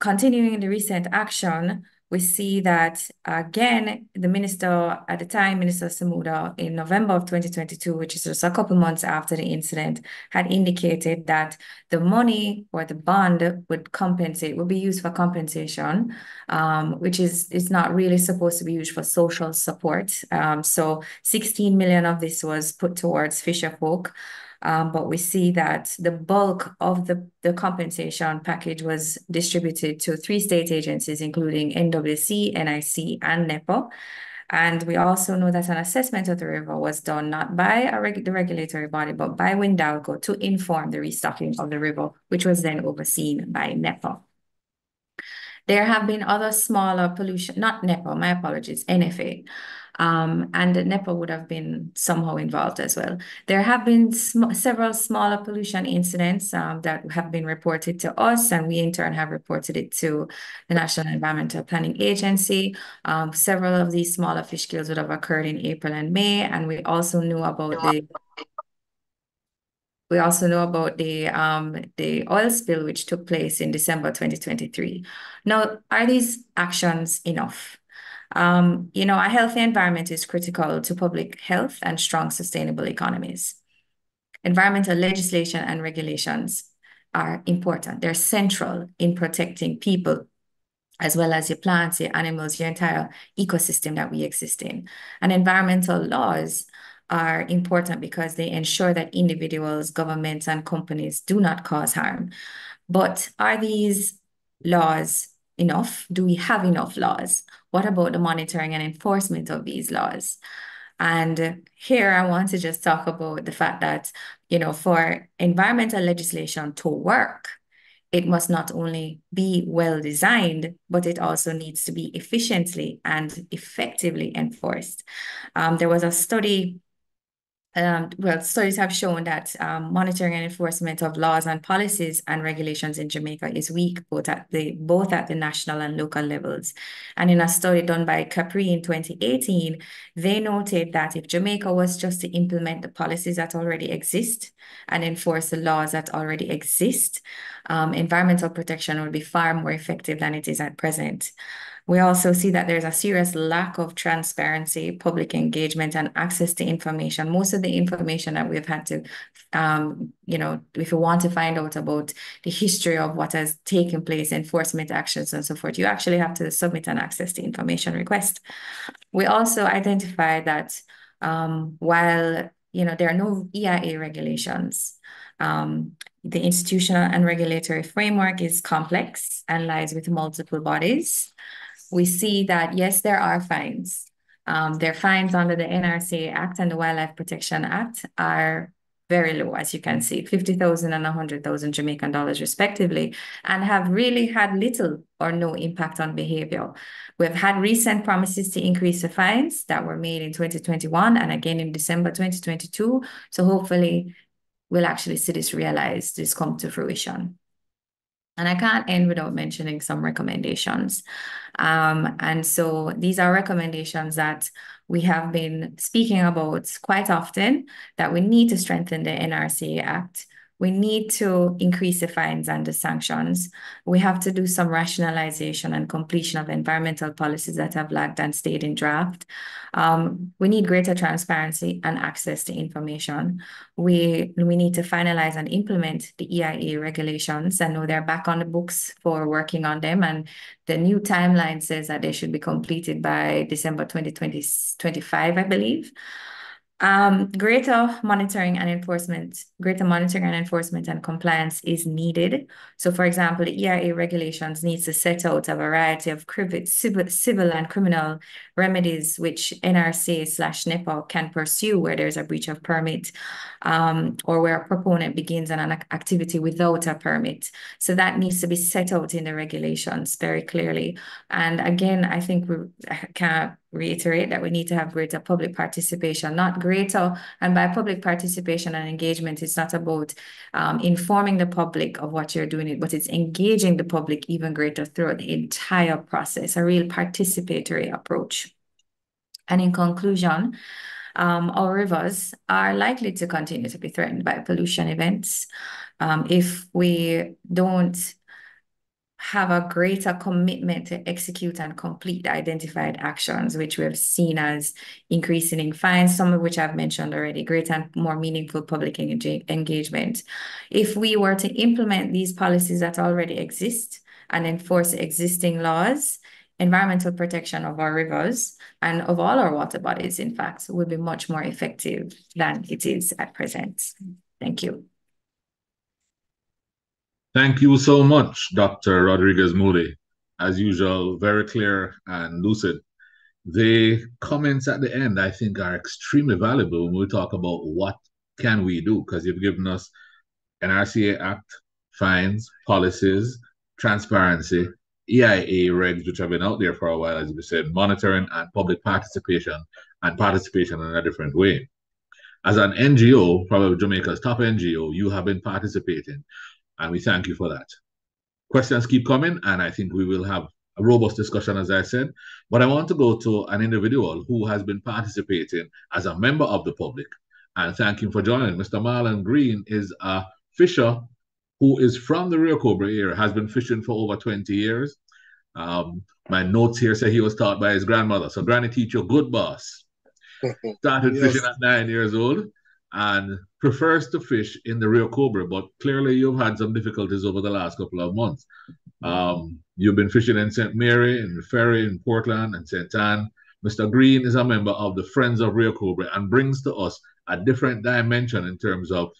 continuing the recent action, we see that again, the minister at the time, Minister Samuda, in November of 2022, which is just a couple months after the incident, had indicated that the money or the bond would compensate, would be used for compensation, um, which is, is not really supposed to be used for social support. Um, so 16 million of this was put towards fisher folk. Um, but we see that the bulk of the, the compensation package was distributed to three state agencies, including NWC, NIC, and NEPA. And we also know that an assessment of the river was done not by reg the regulatory body, but by Windalco to inform the restocking of the river, which was then overseen by NEPA. There have been other smaller pollution, not NEPA, my apologies, NFA, um, and NEPA would have been somehow involved as well. There have been sm several smaller pollution incidents um, that have been reported to us, and we in turn have reported it to the National Environmental Planning Agency. Um, several of these smaller fish kills would have occurred in April and May, and we also knew about the we also know about the um, the oil spill which took place in December 2023. Now, are these actions enough? Um, you know, a healthy environment is critical to public health and strong sustainable economies. Environmental legislation and regulations are important. They're central in protecting people as well as your plants, your animals, your entire ecosystem that we exist in. And environmental laws are important because they ensure that individuals, governments, and companies do not cause harm. But are these laws enough? Do we have enough laws? What about the monitoring and enforcement of these laws? And here I want to just talk about the fact that, you know, for environmental legislation to work, it must not only be well designed, but it also needs to be efficiently and effectively enforced. Um, there was a study um, well, studies have shown that um, monitoring and enforcement of laws and policies and regulations in Jamaica is weak both at the both at the national and local levels. And in a study done by Capri in 2018, they noted that if Jamaica was just to implement the policies that already exist and enforce the laws that already exist, um, environmental protection would be far more effective than it is at present. We also see that there's a serious lack of transparency, public engagement, and access to information. Most of the information that we've had to, um, you know, if you want to find out about the history of what has taken place, enforcement actions, and so forth, you actually have to submit an access to information request. We also identify that um, while you know there are no EIA regulations, um, the institutional and regulatory framework is complex and lies with multiple bodies we see that, yes, there are fines. Um, their fines under the NRC Act and the Wildlife Protection Act are very low, as you can see, 50,000 and 100,000 Jamaican dollars respectively, and have really had little or no impact on behavior. We've had recent promises to increase the fines that were made in 2021 and again in December 2022. So hopefully we'll actually see this realized, this come to fruition. And I can't end without mentioning some recommendations. Um, and so these are recommendations that we have been speaking about quite often, that we need to strengthen the NRCA Act we need to increase the fines and the sanctions. We have to do some rationalization and completion of environmental policies that have lagged and stayed in draft. Um, we need greater transparency and access to information. We, we need to finalize and implement the EIA regulations. I know they're back on the books for working on them. And the new timeline says that they should be completed by December 2025, I believe. Um, greater monitoring and enforcement, greater monitoring and enforcement and compliance is needed. So for example, EIA regulations needs to set out a variety of civil and criminal remedies which NRC slash NEPA can pursue where there's a breach of permit um, or where a proponent begins an activity without a permit. So that needs to be set out in the regulations very clearly. And again, I think we can reiterate that we need to have greater public participation, not greater. And by public participation and engagement, it's not about um, informing the public of what you're doing, it but it's engaging the public even greater throughout the entire process, a real participatory approach. And in conclusion, um, our rivers are likely to continue to be threatened by pollution events. Um, if we don't have a greater commitment to execute and complete the identified actions, which we have seen as increasing in fines, some of which I've mentioned already, greater and more meaningful public engagement. If we were to implement these policies that already exist and enforce existing laws, environmental protection of our rivers and of all our water bodies, in fact, would be much more effective than it is at present. Thank you. Thank you so much, Dr. Rodriguez Moodie. As usual, very clear and lucid. The comments at the end, I think, are extremely valuable when we talk about what can we do, because you've given us NRCA Act, fines, policies, transparency, EIA regs, which have been out there for a while, as you said, monitoring and public participation and participation in a different way. As an NGO, probably Jamaica's top NGO, you have been participating and we thank you for that. Questions keep coming, and I think we will have a robust discussion, as I said. But I want to go to an individual who has been participating as a member of the public, and thank him for joining. Mr. Marlon Green is a fisher who is from the Rio Cobre area, has been fishing for over 20 years. Um, my notes here say he was taught by his grandmother. So granny Teacher, good boss. *laughs* Started yes. fishing at nine years old and prefers to fish in the Rio Cobre, but clearly you've had some difficulties over the last couple of months. Um, you've been fishing in St. Mary, in Ferry, in Portland, and St. Ann. Mr. Green is a member of the Friends of Rio Cobre and brings to us a different dimension in terms of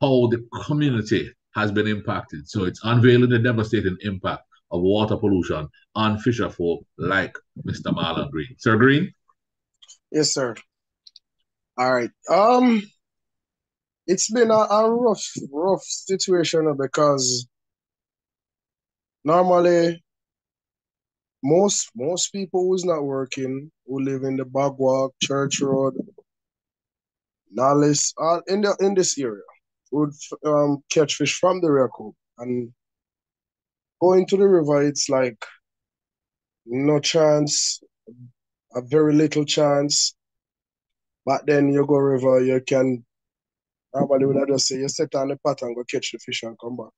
how the community has been impacted. So it's unveiling the devastating impact of water pollution on fisher folk like Mr. Marlon Green. Sir Green? Yes, sir. All right. Um, it's been a, a rough, rough situation because normally most most people who's not working who live in the Bog Walk, Church Road, Knollis, uh, in the in this area would um, catch fish from the Rio and going to the river. It's like no chance, a very little chance. But then you go river, you can Normally, would I just say you set on the pot and go catch the fish and come back.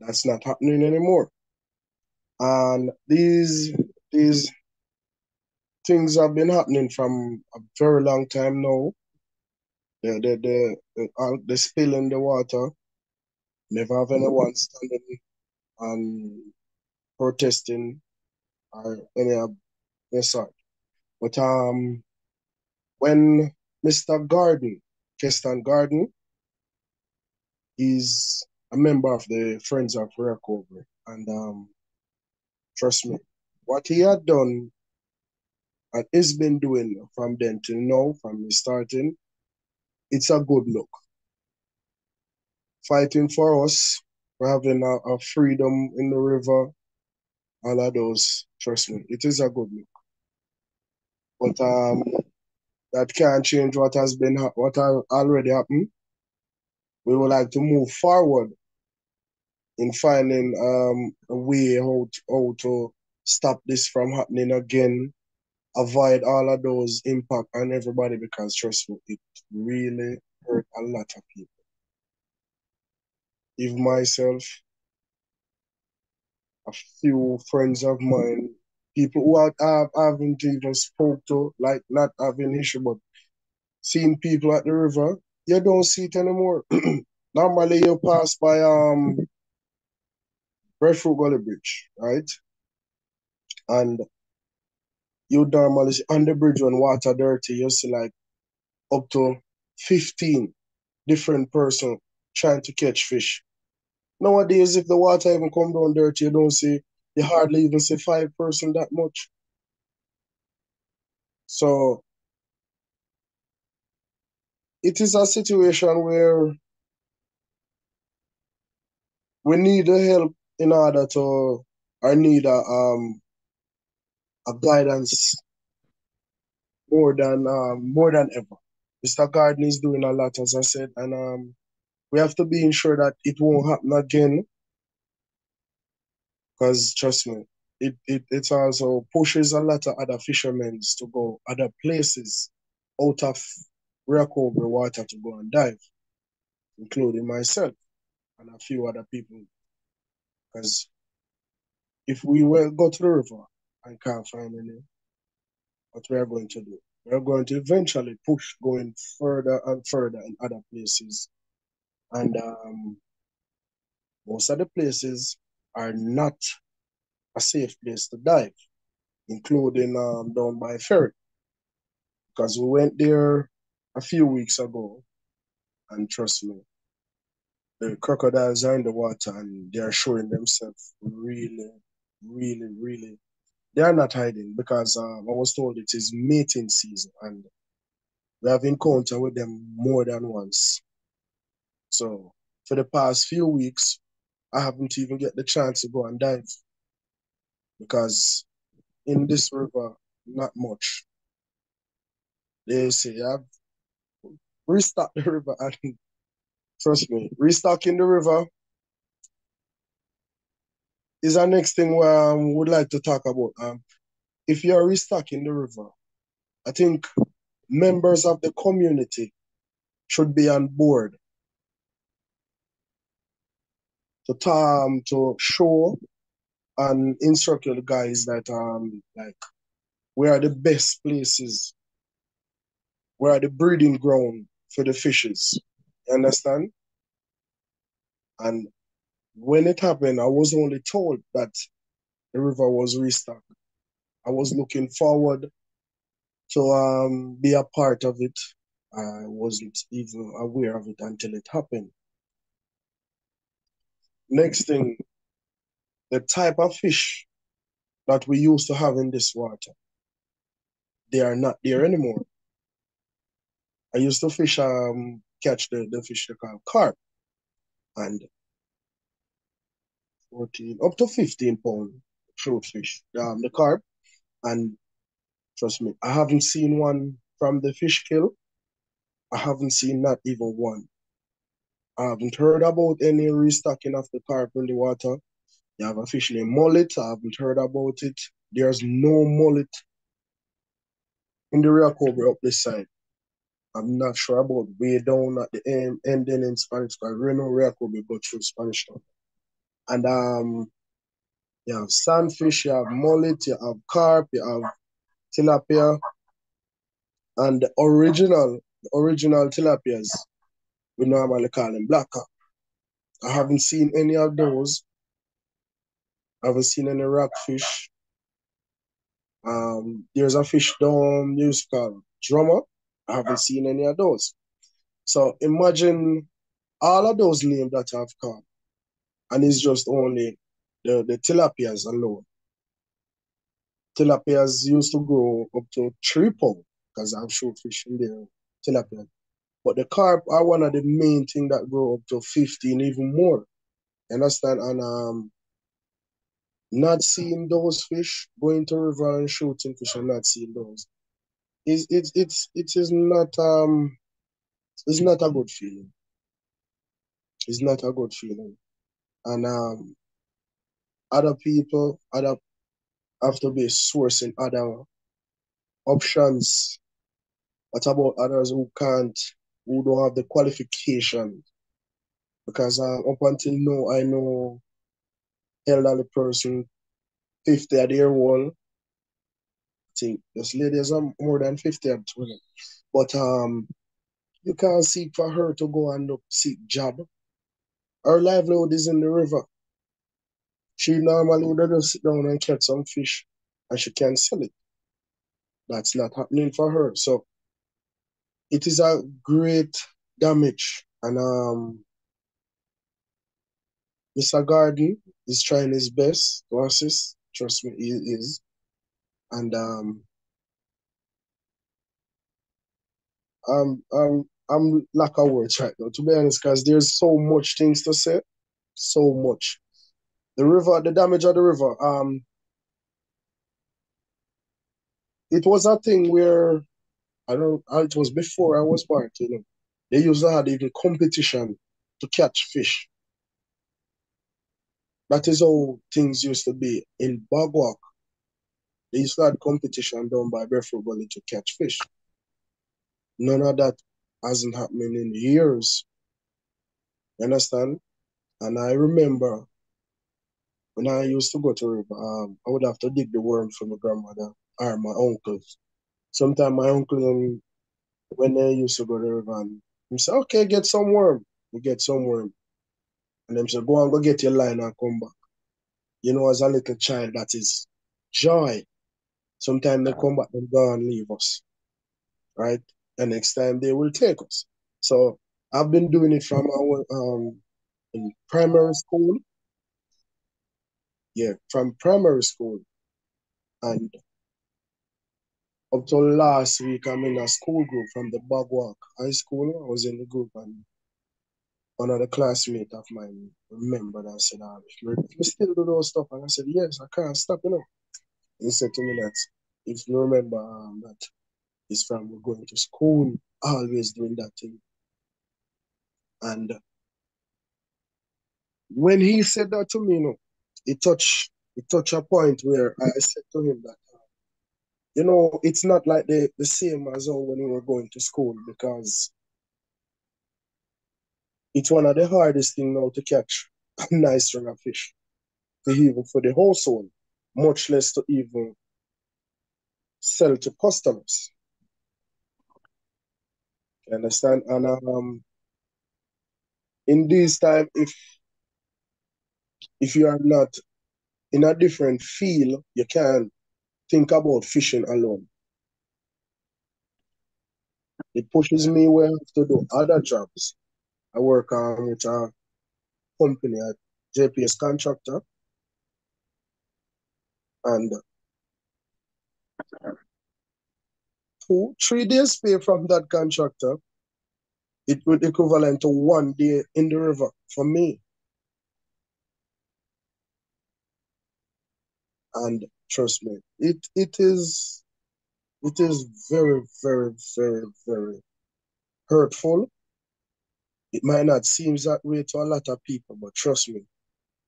That's not happening anymore. And these these things have been happening from a very long time now. The the the the, uh, the spill in the water. Never have anyone standing and protesting or any of the sort. But um, when Mr. Garden Keston Garden. He's a member of the Friends of Cobre. And um, trust me, what he had done and has been doing from then till now, from the starting, it's a good look. Fighting for us, for having a, a freedom in the river, all of those, trust me, it is a good look. But um, that can't change what has been what already happened. We would like to move forward in finding um, a way how how to stop this from happening again, avoid all of those impact on everybody because trust me, it really hurt a lot of people. Even myself, a few friends of mine people who I, I haven't even spoke to, like not having issue, but seeing people at the river, you don't see it anymore. *clears throat* Normally you pass by um Breadfruit Gully Bridge, right? And you normally see on the bridge when water dirty, you see like up to 15 different person trying to catch fish. Nowadays, if the water even come down dirty, you don't see you hardly even see five person that much. So it is a situation where we need the help in order to I need a um a guidance more than um more than ever. Mr. Garden is doing a lot, as I said, and um we have to be sure that it won't happen again because trust me, it, it it also pushes a lot of other fishermen to go other places out of Rio Cobre water to go and dive, including myself and a few other people. Because if we will go to the river and can't find any, what we are going to do? We are going to eventually push going further and further in other places. And um, most of the places are not a safe place to dive, including um, down by ferry. Because we went there a few weeks ago, and trust me, the crocodiles are in the water and they are showing themselves really, really, really. They are not hiding because um, I was told it is mating season and we have encountered with them more than once. So for the past few weeks, I haven't even get the chance to go and dive because in this river, not much. They say, I've restocked the river and *laughs* trust me, restocking the river is our next thing we um, would like to talk about. Um, if you're restocking the river, I think members of the community should be on board to, um, to show and instruct the guys that um like where are the best places, where are the breeding ground for the fishes. You understand? And when it happened, I was only told that the river was restocked. I was looking forward to um, be a part of it. I wasn't even aware of it until it happened. Next thing, *laughs* the type of fish that we used to have in this water, they are not there anymore. I used to fish, um, catch the, the fish they call carp, and 14, up to 15 pound fruit fish, um, the carp. And trust me, I haven't seen one from the fish kill. I haven't seen not even one. I haven't heard about any restocking of the carp in the water. You have a fish mullet. I haven't heard about it. There's no mullet in the Rio Cobre up this side. I'm not sure about way down at the end, ending in Spanish because Reno Rio Cobre go through Spanish town. And um, you have sunfish, you have mullet, you have carp, you have tilapia, and the original, the original tilapias, we normally call them black carp. I haven't seen any of those. I haven't seen any rockfish. Um, there's a fish down used called drummer. I haven't seen any of those. So imagine all of those names that I've caught, and it's just only the, the tilapias alone. Tilapias used to grow up to pounds because I've short fish in there, tilapia. But the carp are one of the main things that grow up to 15, even more. You understand? And um, not seeing those fish going to river and shooting fish and not seeing those it's it's it's it is not um it's not a good feeling. It's not a good feeling. And um other people, other have to be sourcing other options. What about others who can't, who don't have the qualification? Because uh, up until now, I know elderly person, 50 at their wall, I think this lady is um, more than 50 at 20. But um, you can't seek for her to go and look, seek job. Her livelihood is in the river. She normally would just sit down and catch some fish and she can sell it. That's not happening for her. So it is a great damage. And um, Mr. Garden is trying his best to assist. Trust me, he is. And um, um, um, I'm lack of words right now, to be honest, because there's so much things to say. So much. The river, the damage of the river. Um, it was a thing where I don't. It was before I was born. You know, they used to have even competition to catch fish. That is how things used to be in Bog Walk. They used to have competition done by Barefoot Gully to catch fish. None of that hasn't happened in years. You understand? And I remember when I used to go to river, um, I would have to dig the worm for my grandmother or my uncles. Sometimes my uncle, when they used to go to river, and he say, okay, get some worm. You get some worm. And them said, go and go get your line and come back. You know, as a little child, that is joy. Sometimes they come back and go and leave us. Right? And next time they will take us. So I've been doing it from our um primary school. Yeah, from primary school. And up till last week, I'm in a school group from the Bog Walk High School. I was in the group and the classmates of mine remembered and said, um, you still do those stuff? And I said, yes, I can't stop, you know. He said to me that if you remember um, that his family going to school, always doing that thing. And when he said that to me, you know, it touched it touched a point where I said to him that uh, you know, it's not like the, the same as when we were going to school because it's one of the hardest thing now to catch a nice string of fish. even for the whole household, much less to even sell to customers. You understand? And um, in this time, if if you are not in a different field, you can't think about fishing alone. It pushes me where I have to do other jobs. I work um, with a company at JPS Contractor. And two, three days pay from that contractor, it would equivalent to one day in the river for me. And trust me, it it is it is very, very, very, very hurtful. It might not seem that way to a lot of people, but trust me,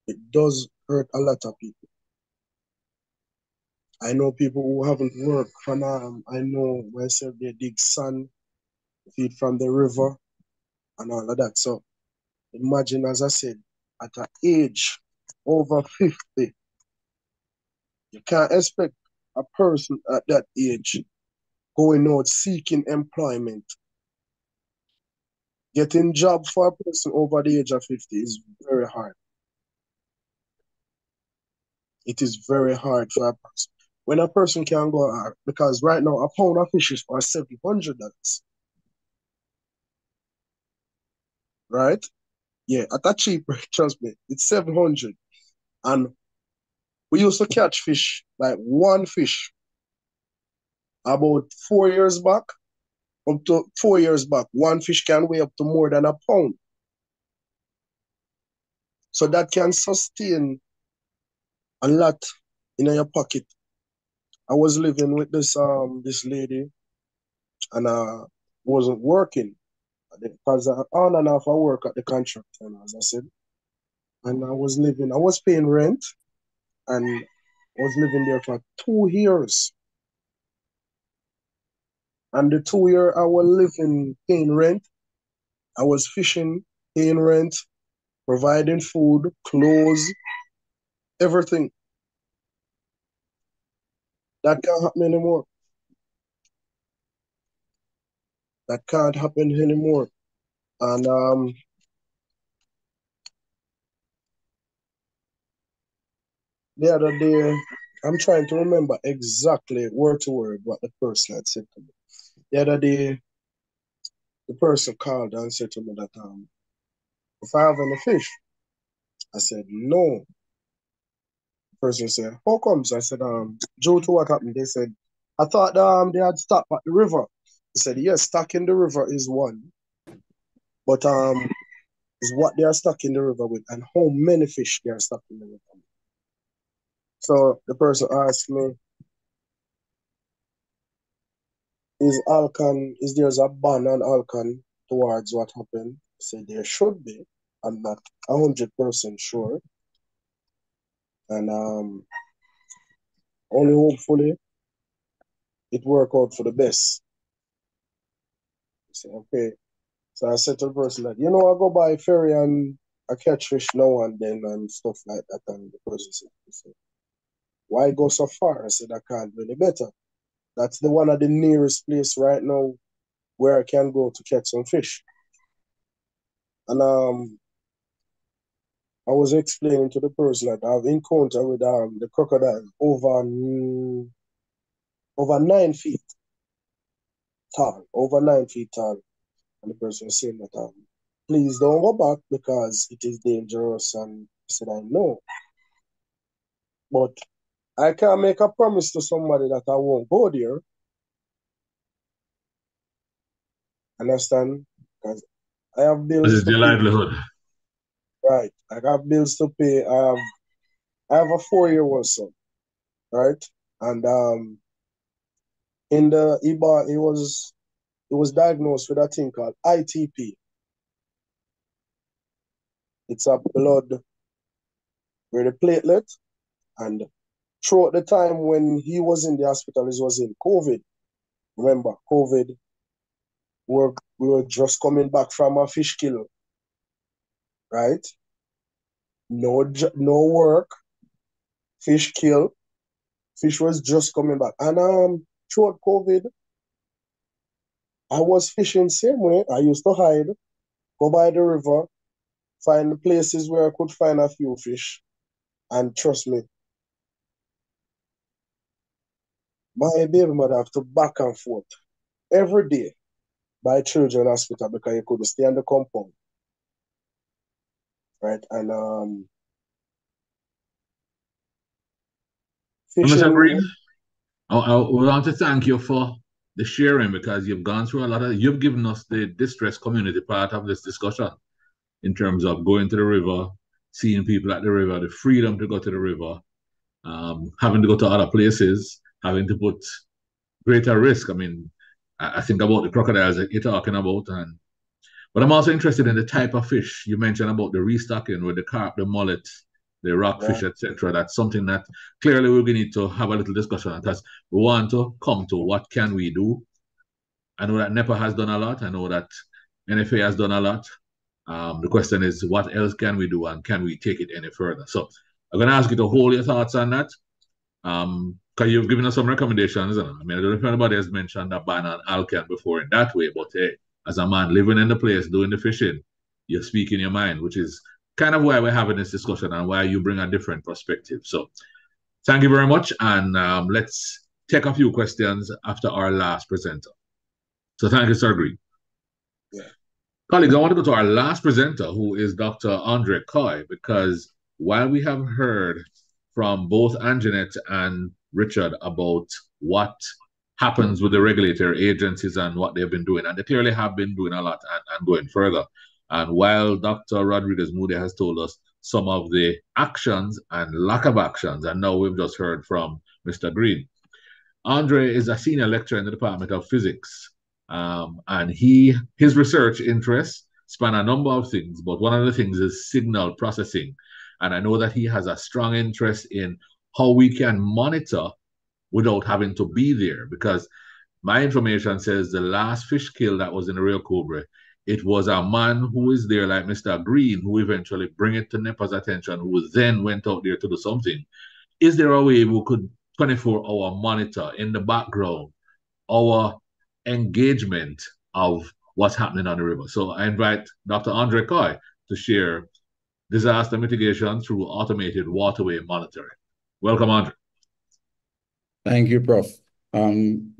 it does hurt a lot of people. I know people who haven't worked from um, I know myself they dig sand, feed from the river, and all of that. So imagine, as I said, at an age over 50, you can't expect a person at that age going out seeking employment. Getting job for a person over the age of 50 is very hard. It is very hard for a person. When a person can go out, because right now a pound of fish is for seven hundred dollars. Right? Yeah, at that cheap *laughs* trust me, it's seven hundred. And we used to catch fish, like one fish, about four years back, up to four years back, one fish can weigh up to more than a pound. So that can sustain a lot in your pocket. I was living with this um this lady and I wasn't working because I on and off I work at the contract and as I said. And I was living, I was paying rent and was living there for two years. And the two year I was living paying rent, I was fishing, paying rent, providing food, clothes, everything. That can't happen anymore. That can't happen anymore. And um the other day, I'm trying to remember exactly word to word what the person had said to me. The other day, the person called and said to me that um, if I have any fish, I said no. Person said, How comes? I said, um, due to what happened, they said, I thought um they had stopped at the river. He said, Yes, stuck in the river is one. But um is what they are stuck in the river with and how many fish they are stuck in the river with. So the person asked me, is Alcan, is there a ban on Alcan towards what happened? I said there should be. I'm not hundred percent sure. And um only hopefully it work out for the best. Said, okay. So I said to the person that, you know, I go by ferry and I catch fish now and then and stuff like that. And the person said, why go so far? I said, I can't do any better. That's the one of the nearest place right now where I can go to catch some fish. And um, I was explaining to the person that I've encountered with um, the crocodile over, mm, over nine feet tall, over nine feet tall. And the person was saying that, um, please don't go back because it is dangerous. And I said, I know. But I can't make a promise to somebody that I won't go there. Understand? Because I have bills. This is your livelihood. Right. I got bills to pay. I have a four year old son. Right? And um in the IBA he was he was diagnosed with a thing called ITP. It's a blood with a platelet and throughout the time when he was in the hospital, he was in COVID. Remember, COVID, we were, we were just coming back from a fish kill, right? No, no work, fish kill. Fish was just coming back. And um throughout COVID, I was fishing same way. I used to hide, go by the river, find places where I could find a few fish. And trust me, my baby mother have to back and forth every day by children hospital because you couldn't stay on the compound. Right? And um Mr. Green, I, I want to thank you for the sharing because you've gone through a lot of you've given us the distressed community part of this discussion in terms of going to the river, seeing people at the river, the freedom to go to the river, um, having to go to other places, having to put greater risk. I mean, I, I think about the crocodiles that you're talking about, and but I'm also interested in the type of fish you mentioned about the restocking with the carp, the mullet, the rockfish, yeah. etc. That's something that clearly we need to have a little discussion on. because we want to come to what can we do. I know that NEPA has done a lot. I know that NFA has done a lot. Um, the question is, what else can we do and can we take it any further? So I'm going to ask you to hold your thoughts on that. Um, because you've given us some recommendations. I mean, I don't know if anybody has mentioned that ban on Alcan before in that way, but hey, as a man living in the place doing the fishing, you're speaking your mind, which is kind of why we're having this discussion and why you bring a different perspective. So thank you very much. And um, let's take a few questions after our last presenter. So thank you, Sir Green. Yeah. Colleagues, I want to go to our last presenter, who is Dr. Andre Coy, because while we have heard from both Anjanette and Richard about what happens with the regulatory agencies and what they've been doing, and they clearly have been doing a lot and, and going further. And while Dr. Rodriguez Moodie has told us some of the actions and lack of actions, and now we've just heard from Mr. Green. Andre is a senior lecturer in the Department of Physics, um, and he his research interests span a number of things, but one of the things is signal processing. And I know that he has a strong interest in how we can monitor without having to be there, because my information says the last fish kill that was in the Rio Cobre it was a man who is there, like Mr. Green, who eventually bring it to NEPA's attention, who then went out there to do something. Is there a way we could 24 hour monitor in the background our engagement of what's happening on the river? So I invite Dr. Andre Coy to share disaster mitigation through automated waterway monitoring. Welcome, Andre. Thank you, Prof. Um,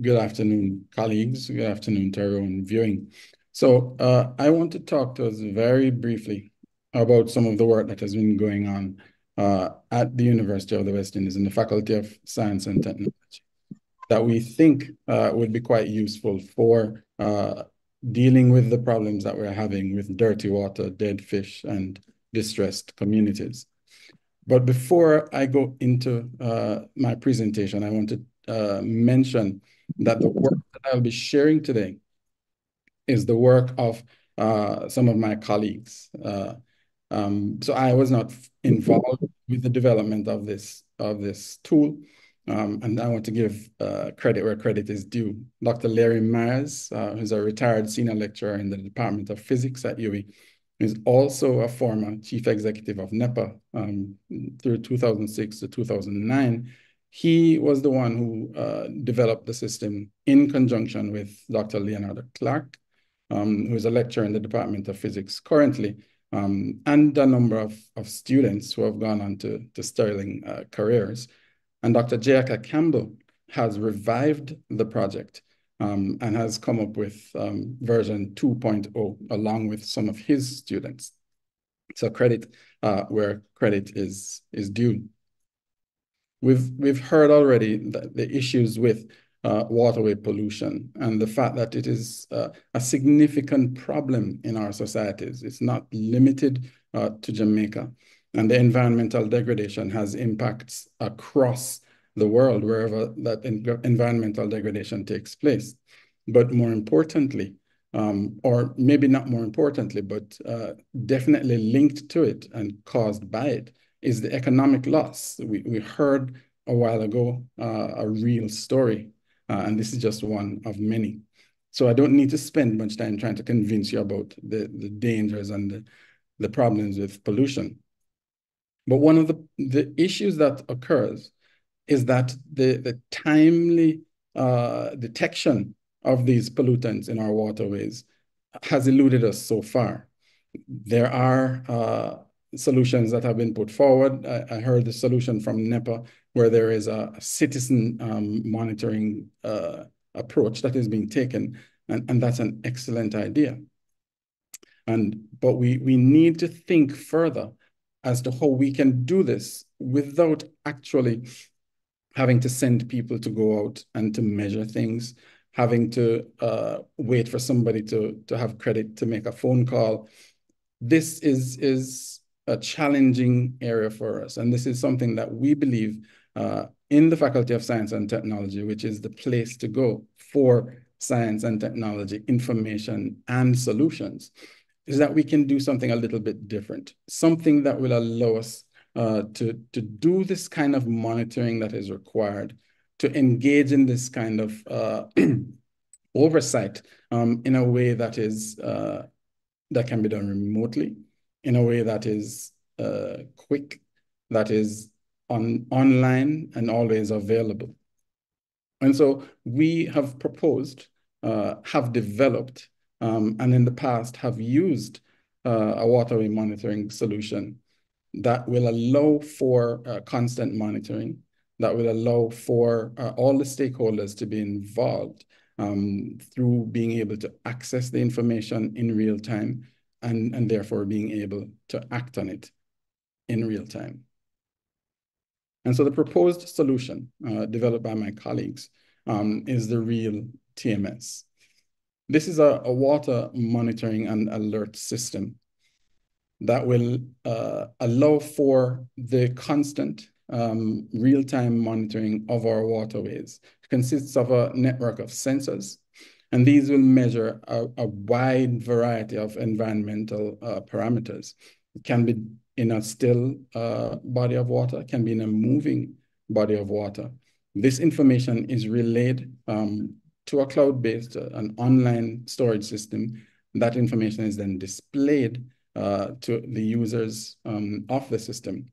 good afternoon, colleagues. Good afternoon to everyone viewing. So uh, I want to talk to us very briefly about some of the work that has been going on uh, at the University of the West Indies in the Faculty of Science and Technology that we think uh, would be quite useful for uh, dealing with the problems that we're having with dirty water, dead fish, and distressed communities. But before I go into uh, my presentation, I want to uh, mention that the work that I'll be sharing today is the work of uh, some of my colleagues. Uh, um, so I was not involved with the development of this of this tool, um, and I want to give uh, credit where credit is due. Dr. Larry Myers, uh, who's a retired senior lecturer in the Department of Physics at UWI, is also a former chief executive of NEPA um, through 2006 to 2009. He was the one who uh, developed the system in conjunction with Dr. Leonardo Clark, um, who is a lecturer in the Department of Physics currently, um, and a number of, of students who have gone on to, to sterling uh, careers. And Dr. Jayaka Campbell has revived the project um, and has come up with um, version 2.0 along with some of his students. So credit uh, where credit is, is due. We've, we've heard already the, the issues with uh, waterway pollution and the fact that it is uh, a significant problem in our societies. It's not limited uh, to Jamaica. And the environmental degradation has impacts across the world wherever that environmental degradation takes place. But more importantly, um, or maybe not more importantly, but uh, definitely linked to it and caused by it, is the economic loss. We, we heard a while ago uh, a real story uh, and this is just one of many. So I don't need to spend much time trying to convince you about the, the dangers and the, the problems with pollution. But one of the, the issues that occurs is that the, the timely uh, detection of these pollutants in our waterways has eluded us so far. There are uh, solutions that have been put forward. I, I, heard the solution from NEPA where there is a citizen um, monitoring uh, approach that is being taken, and, and that's an excellent idea. And but we we need to think further as to how we can do this without actually having to send people to go out and to measure things, having to uh, wait for somebody to, to have credit to make a phone call. This is, is a challenging area for us. And this is something that we believe uh, in the Faculty of Science and Technology, which is the place to go for science and technology, information and solutions is that we can do something a little bit different, something that will allow us uh, to, to do this kind of monitoring that is required, to engage in this kind of uh, *clears throat* oversight um, in a way that is uh, that can be done remotely, in a way that is uh, quick, that is on online and always available. And so we have proposed, uh, have developed um, and in the past have used a waterway monitoring solution that will allow for uh, constant monitoring, that will allow for uh, all the stakeholders to be involved um, through being able to access the information in real time and, and therefore being able to act on it in real time. And so the proposed solution uh, developed by my colleagues um, is the real TMS. This is a, a water monitoring and alert system that will uh, allow for the constant um, real-time monitoring of our waterways. It consists of a network of sensors, and these will measure a, a wide variety of environmental uh, parameters. It can be in a still uh, body of water, can be in a moving body of water. This information is relayed um, to a cloud-based, uh, an online storage system. That information is then displayed uh, to the users um, of the system.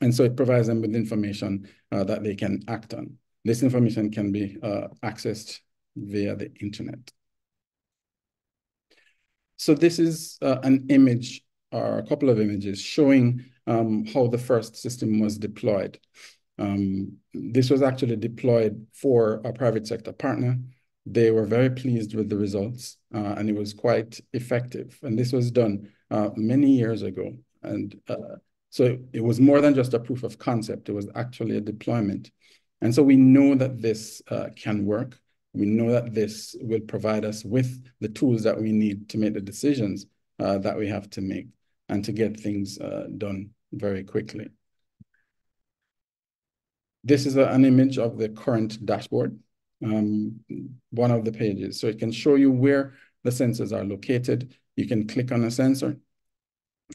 And so it provides them with information uh, that they can act on. This information can be uh, accessed via the internet. So this is uh, an image or a couple of images showing um, how the first system was deployed. Um, this was actually deployed for a private sector partner. They were very pleased with the results, uh, and it was quite effective. And this was done uh, many years ago. And uh, so it was more than just a proof of concept. It was actually a deployment. And so we know that this uh, can work. We know that this will provide us with the tools that we need to make the decisions uh, that we have to make and to get things uh, done very quickly. This is a, an image of the current dashboard, um, one of the pages. So it can show you where the sensors are located. You can click on a sensor.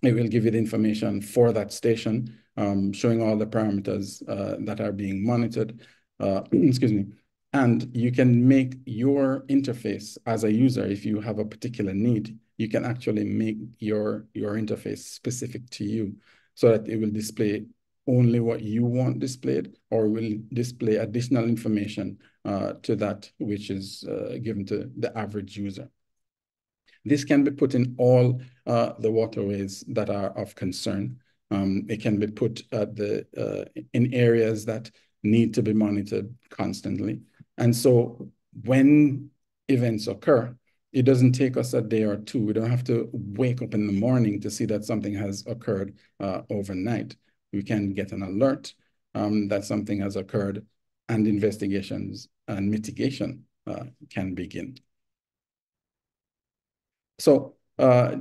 It will give you the information for that station, um, showing all the parameters uh, that are being monitored. Uh, *clears throat* excuse me. And you can make your interface as a user, if you have a particular need, you can actually make your, your interface specific to you so that it will display only what you want displayed or will display additional information uh, to that which is uh, given to the average user. This can be put in all uh, the waterways that are of concern. Um, it can be put at the uh, in areas that need to be monitored constantly. And so when events occur, it doesn't take us a day or two. We don't have to wake up in the morning to see that something has occurred uh, overnight we can get an alert um, that something has occurred and investigations and mitigation uh, can begin. So uh,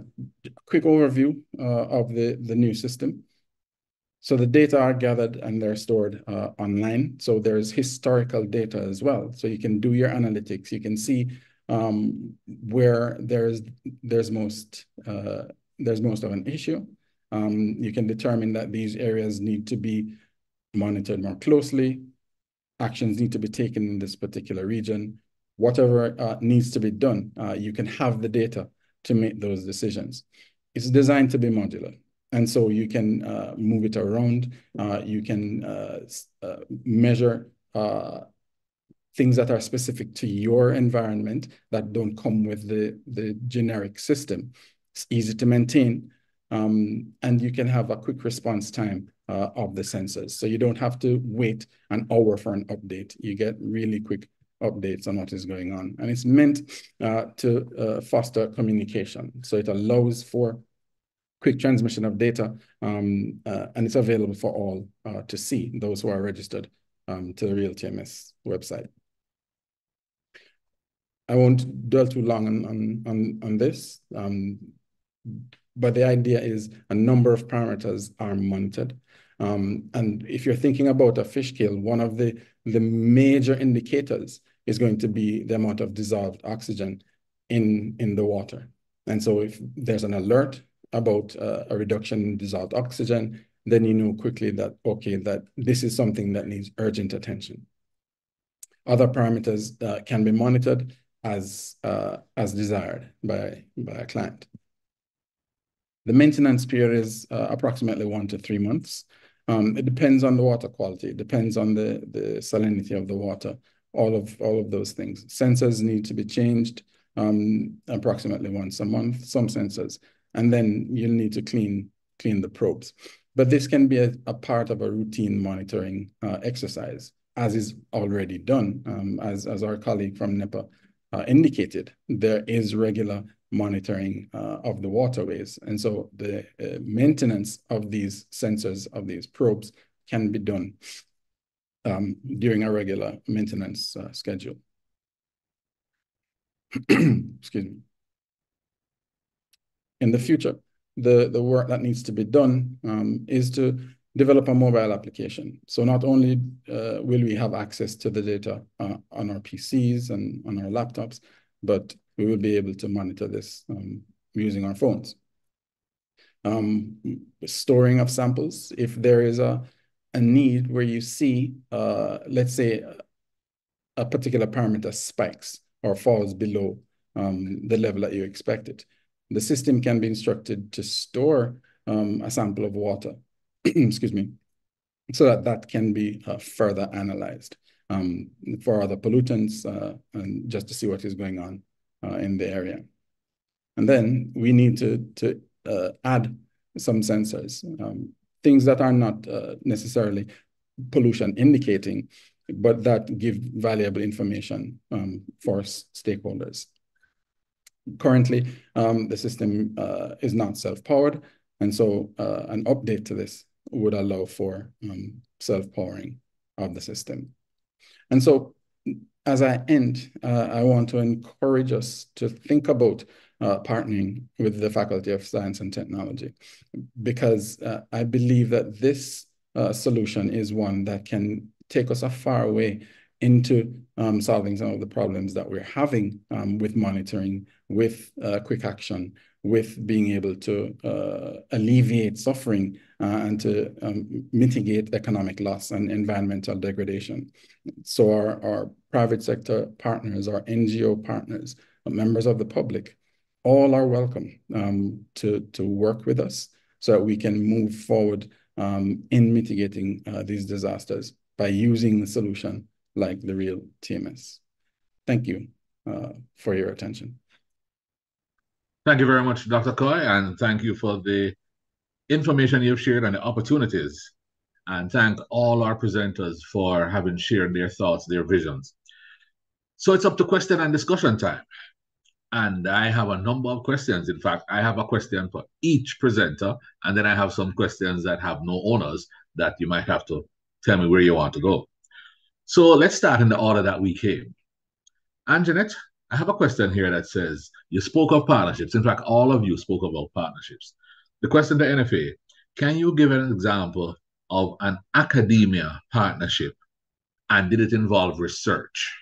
quick overview uh, of the, the new system. So the data are gathered and they're stored uh, online. So there's historical data as well. So you can do your analytics. You can see um, where there's there's most uh, there's most of an issue um, you can determine that these areas need to be monitored more closely. Actions need to be taken in this particular region. Whatever uh, needs to be done, uh, you can have the data to make those decisions. It's designed to be modular. and so you can uh, move it around. Uh, you can uh, uh measure uh, things that are specific to your environment that don't come with the, the generic system. It's easy to maintain, um, and you can have a quick response time uh, of the sensors. So you don't have to wait an hour for an update. You get really quick updates on what is going on. And it's meant uh, to uh, foster communication. So it allows for quick transmission of data, um, uh, and it's available for all uh, to see, those who are registered um, to the Real TMS website. I won't dwell too long on, on, on, this, um, but the idea is a number of parameters are monitored. Um, and if you're thinking about a fish kill, one of the, the major indicators is going to be the amount of dissolved oxygen in, in the water. And so if there's an alert about uh, a reduction in dissolved oxygen, then you know quickly that, okay, that this is something that needs urgent attention. Other parameters uh, can be monitored as, uh, as desired by, by a client. The maintenance period is uh, approximately one to three months. Um, it depends on the water quality. It depends on the, the salinity of the water, all of, all of those things. Sensors need to be changed um, approximately once a month, some sensors and then you'll need to clean, clean the probes. But this can be a, a part of a routine monitoring uh, exercise, as is already done. Um, as, as our colleague from NEPA uh, indicated, there is regular monitoring uh, of the waterways. And so the uh, maintenance of these sensors, of these probes, can be done um, during a regular maintenance uh, schedule. *clears throat* Excuse me in the future, the, the work that needs to be done um, is to develop a mobile application. So not only uh, will we have access to the data uh, on our PCs and on our laptops, but we will be able to monitor this um, using our phones. Um, storing of samples, if there is a, a need where you see, uh, let's say, a particular parameter spikes or falls below um, the level that you expected, the system can be instructed to store um, a sample of water, *clears throat* excuse me, so that that can be uh, further analyzed um, for other pollutants uh, and just to see what is going on in the area. And then we need to, to uh, add some sensors, um, things that are not uh, necessarily pollution indicating, but that give valuable information um, for stakeholders. Currently, um, the system uh, is not self-powered, and so uh, an update to this would allow for um, self-powering of the system. And so as I end, uh, I want to encourage us to think about uh, partnering with the Faculty of Science and Technology, because uh, I believe that this uh, solution is one that can take us a far way into um, solving some of the problems that we're having um, with monitoring, with uh, quick action, with being able to uh, alleviate suffering uh, and to um, mitigate economic loss and environmental degradation. So our, our private sector partners, our NGO partners, members of the public, all are welcome um, to, to work with us so that we can move forward um, in mitigating uh, these disasters by using the solution like the real TMS. Thank you uh, for your attention. Thank you very much, Dr. Coy, and thank you for the information you've shared and the opportunities. And thank all our presenters for having shared their thoughts, their visions. So it's up to question and discussion time. And I have a number of questions. In fact, I have a question for each presenter, and then I have some questions that have no owners that you might have to tell me where you want to go. So let's start in the order that we came. Anjanette, I have a question here that says, you spoke of partnerships. In fact, all of you spoke about partnerships. The question to NFA, can you give an example of an academia partnership and did it involve research?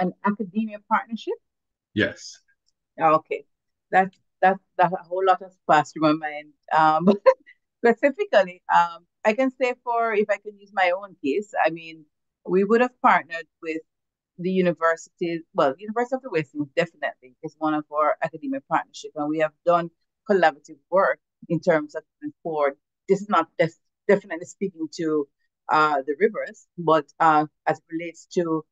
An academia partnership? Yes. Okay. That's that that a whole lot has passed through my mind. Um, *laughs* specifically, um, I can say for if I can use my own case, I mean, we would have partnered with the university, well, University of the West definitely is one of our academic partnership, and we have done collaborative work in terms of for this is not definitely speaking to uh, the rivers, but uh, as it relates to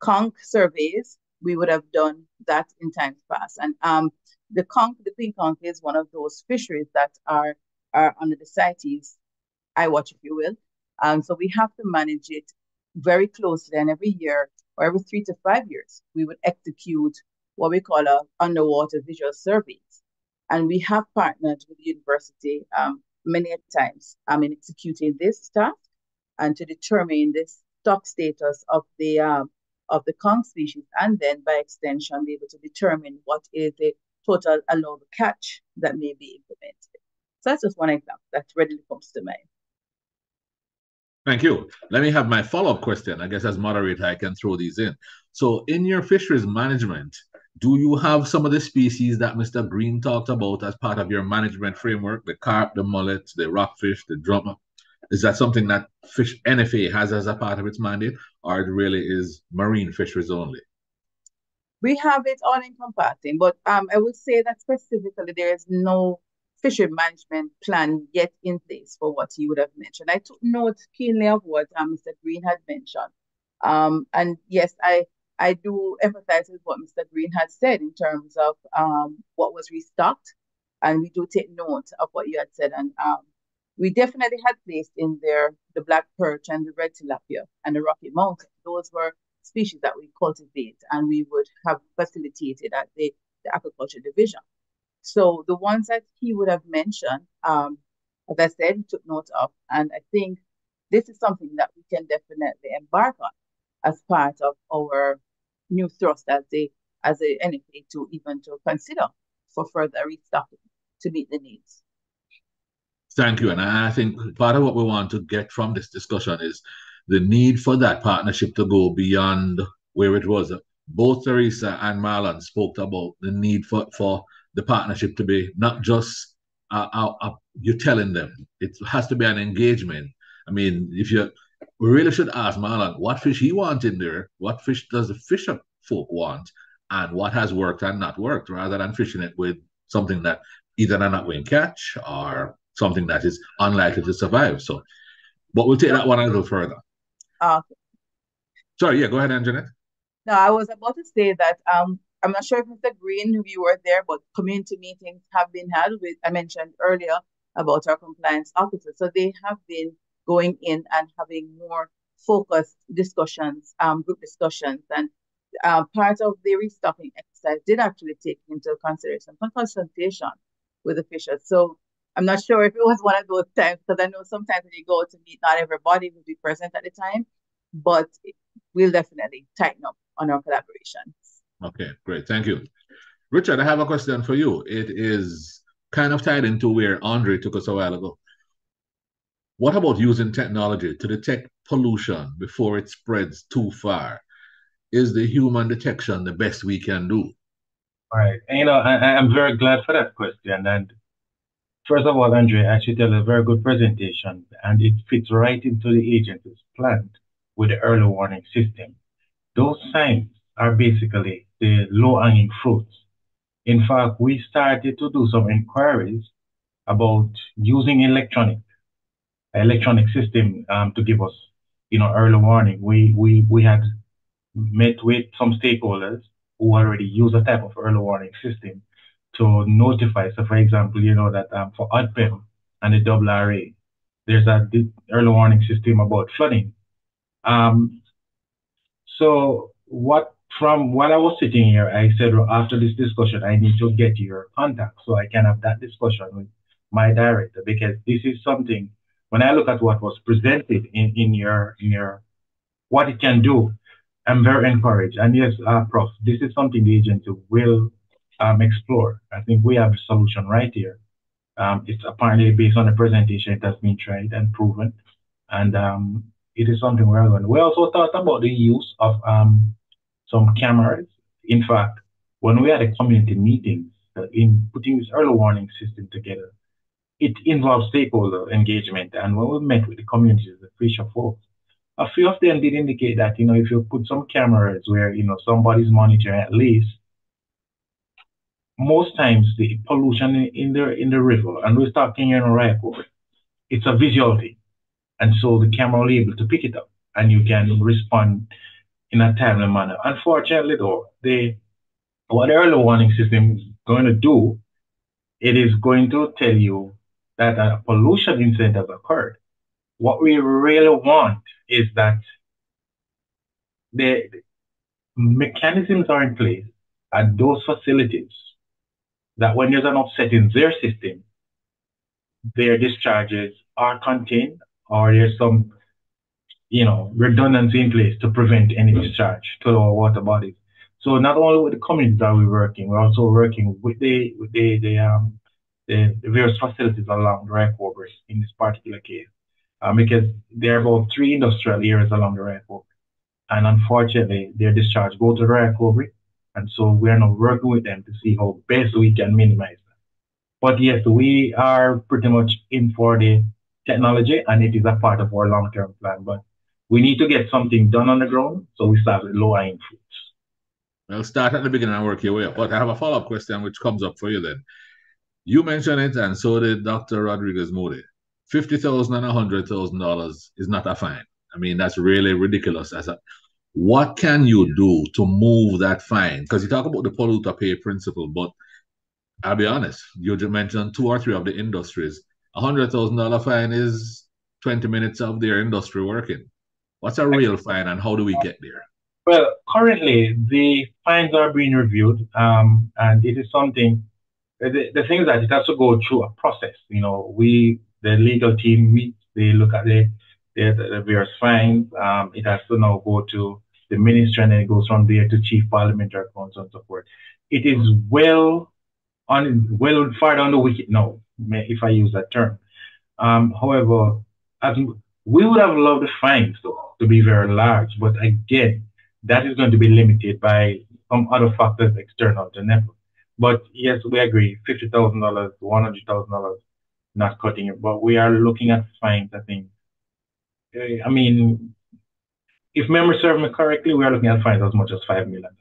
conch surveys, we would have done that in times past. And um, the conch, the queen conch is one of those fisheries that are, are under the CITES watch if you will. Um, so we have to manage it very closely. And every year or every three to five years, we would execute what we call a underwater visual surveys. And we have partnered with the university um, many times um, in executing this task and to determine the stock status of the um, of the conch species, and then by extension be able to determine what is the total allowable catch that may be implemented. So that's just one example that readily comes to mind. Thank you. Let me have my follow-up question. I guess as moderator, I can throw these in. So in your fisheries management, do you have some of the species that Mr. Green talked about as part of your management framework, the carp, the mullet, the rockfish, the drummer? Is that something that fish NFA has as a part of its mandate, or it really is marine fisheries only? We have it all encompassing, but um, I would say that specifically there is no fishery management plan yet in place for what you would have mentioned. I took note keenly of what um, Mr. Green had mentioned. Um, and yes, I I do empathize with what Mr. Green had said in terms of um, what was restocked, and we do take note of what you had said. And um, we definitely had placed in there the black perch and the red tilapia and the Rocky Mountain. Those were species that we cultivate and we would have facilitated at the, the aquaculture division. So the ones that he would have mentioned, um, as I said, took note of, and I think this is something that we can definitely embark on as part of our new thrust as a as a NFA to even to consider for further restocking to meet the needs. Thank you. And I think part of what we want to get from this discussion is the need for that partnership to go beyond where it was. Both Theresa and Marlon spoke about the need for, for the partnership to be not just uh, uh, uh, you're telling them, it has to be an engagement. I mean, if you we really should ask Marlon what fish he wants in there, what fish does the fisher folk want, and what has worked and not worked, rather than fishing it with something that either they're not going to catch or something that is unlikely to survive. So, but we'll take that one a little further. Okay. Sorry, yeah, go ahead, Anjanette. No, I was about to say that um, I'm not sure if Mr. Green, you were there, but community meetings have been held with, I mentioned earlier about our compliance officers. So they have been going in and having more focused discussions, um, group discussions, and uh, part of the restocking exercise did actually take into consideration consultation with the fishers. So I'm not sure if it was one of those times because I know sometimes when you go to meet, not everybody will be present at the time, but we'll definitely tighten up on our collaboration. Okay, great. Thank you. Richard, I have a question for you. It is kind of tied into where Andre took us a while ago. What about using technology to detect pollution before it spreads too far? Is the human detection the best we can do? All right. And, you know, I, I'm very glad for that question. And First of all, Andre, actually did a very good presentation, and it fits right into the agency's plan with the early warning system. Those signs are basically the low-hanging fruits. In fact, we started to do some inquiries about using electronic electronic system um, to give us, you know, early warning. We we we had met with some stakeholders who already use a type of early warning system to notify. So, for example, you know that um, for ODPEM and the double RA, there's a early warning system about flooding. Um, so, what from when I was sitting here, I said well, after this discussion, I need to get your contact so I can have that discussion with my director because this is something. When I look at what was presented in, in your in your what it can do, I'm very encouraged. And yes, uh, Prof, this is something the agency will um, explore. I think we have a solution right here. Um, it's apparently based on a presentation. It has been tried and proven, and um, it is something we're going. We also thought about the use of um, some cameras. In fact, when we had a community meeting uh, in putting this early warning system together, it involves stakeholder engagement. And when we met with the communities, the fisher folks, a few of them did indicate that, you know, if you put some cameras where, you know, somebody's monitoring at least, most times the pollution in the in the river, and we're talking in over, it's a visual thing. And so the camera will be able to pick it up and you can respond in a timely manner. Unfortunately though, the what the early warning system is going to do, it is going to tell you that a pollution incident has occurred. What we really want is that the mechanisms are in place at those facilities that when there's an upset in their system, their discharges are contained or there's some, you know, redundancy in place to prevent any discharge to our water bodies. So not only with the communities are we working, we're also working with the with the the um the, the various facilities along the Rio Cobre in this particular case um, because there are about three industrial areas along the Rio Cobre. And unfortunately, their discharge go to the Cobre. And so we are now working with them to see how best we can minimize that. But yes, we are pretty much in for the technology and it is a part of our long-term plan. But we need to get something done on the ground. So we start with low-hanging fruits. Well, start at the beginning and work your way up. But I have a follow-up question which comes up for you then. You mentioned it, and so did Dr. Rodriguez Moodie fifty thousand and a hundred thousand dollars is not a fine. I mean, that's really ridiculous. As a, what can you do to move that fine? Because you talk about the polluter pay principle, but I'll be honest, you just mentioned two or three of the industries. A hundred thousand dollar fine is twenty minutes of their industry working. What's a real fine, and how do we get there? Well, currently the fines are being reviewed, um, and it is something. The, the thing is that it has to go through a process. You know, we the legal team meets, they look at the, the, the various fines. Um, it has to now go to the ministry and then it goes from there to chief parliamentary counsel and so forth. It is well on well far down the wicket now, if I use that term. Um, however, as we would have loved the fines though, to be very large, but again, that is going to be limited by some other factors external to network. But yes, we agree, fifty thousand dollars, one hundred thousand dollars not cutting it, but we are looking at fines, I think. Eh, I mean, if memory serves me correctly, we are looking at fines as much as 5 million.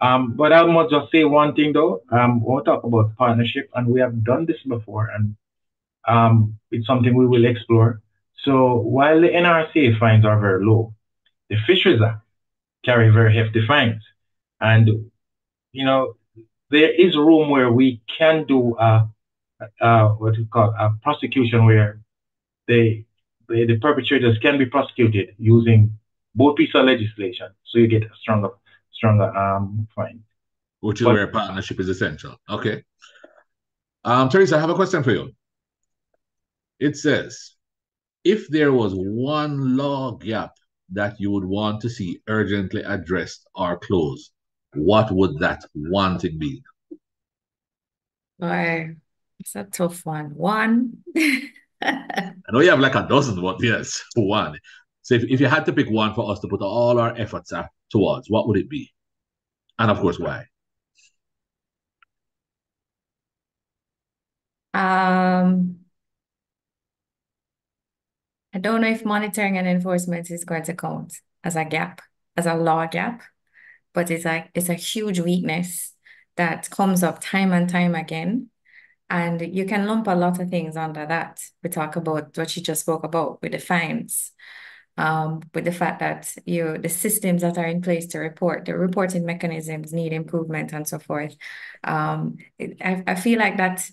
Um, but I must just say one thing though. Um, we'll talk about partnership, and we have done this before, and um, it's something we will explore. So while the NRCA fines are very low, the Fisheries Act carry very hefty fines, and you know there is room where we can do a uh, what is called a prosecution where they, the perpetrators can be prosecuted using both pieces of legislation. So you get a stronger, stronger um, fine. Which is but, where partnership is essential. Okay. Um, Theresa, I have a question for you. It says, if there was one law gap that you would want to see urgently addressed or closed, what would that one thing be? Why, it's a tough one. One. *laughs* I know you have like a dozen, but yes, one. So if, if you had to pick one for us to put all our efforts at, towards, what would it be? And of course, why? Um, I don't know if monitoring and enforcement is going to count as a gap, as a law gap, but it's like it's a huge weakness that comes up time and time again. And you can lump a lot of things under that. We talk about what you just spoke about with the fines, um, with the fact that you the systems that are in place to report, the reporting mechanisms need improvement and so forth. Um, I, I feel like that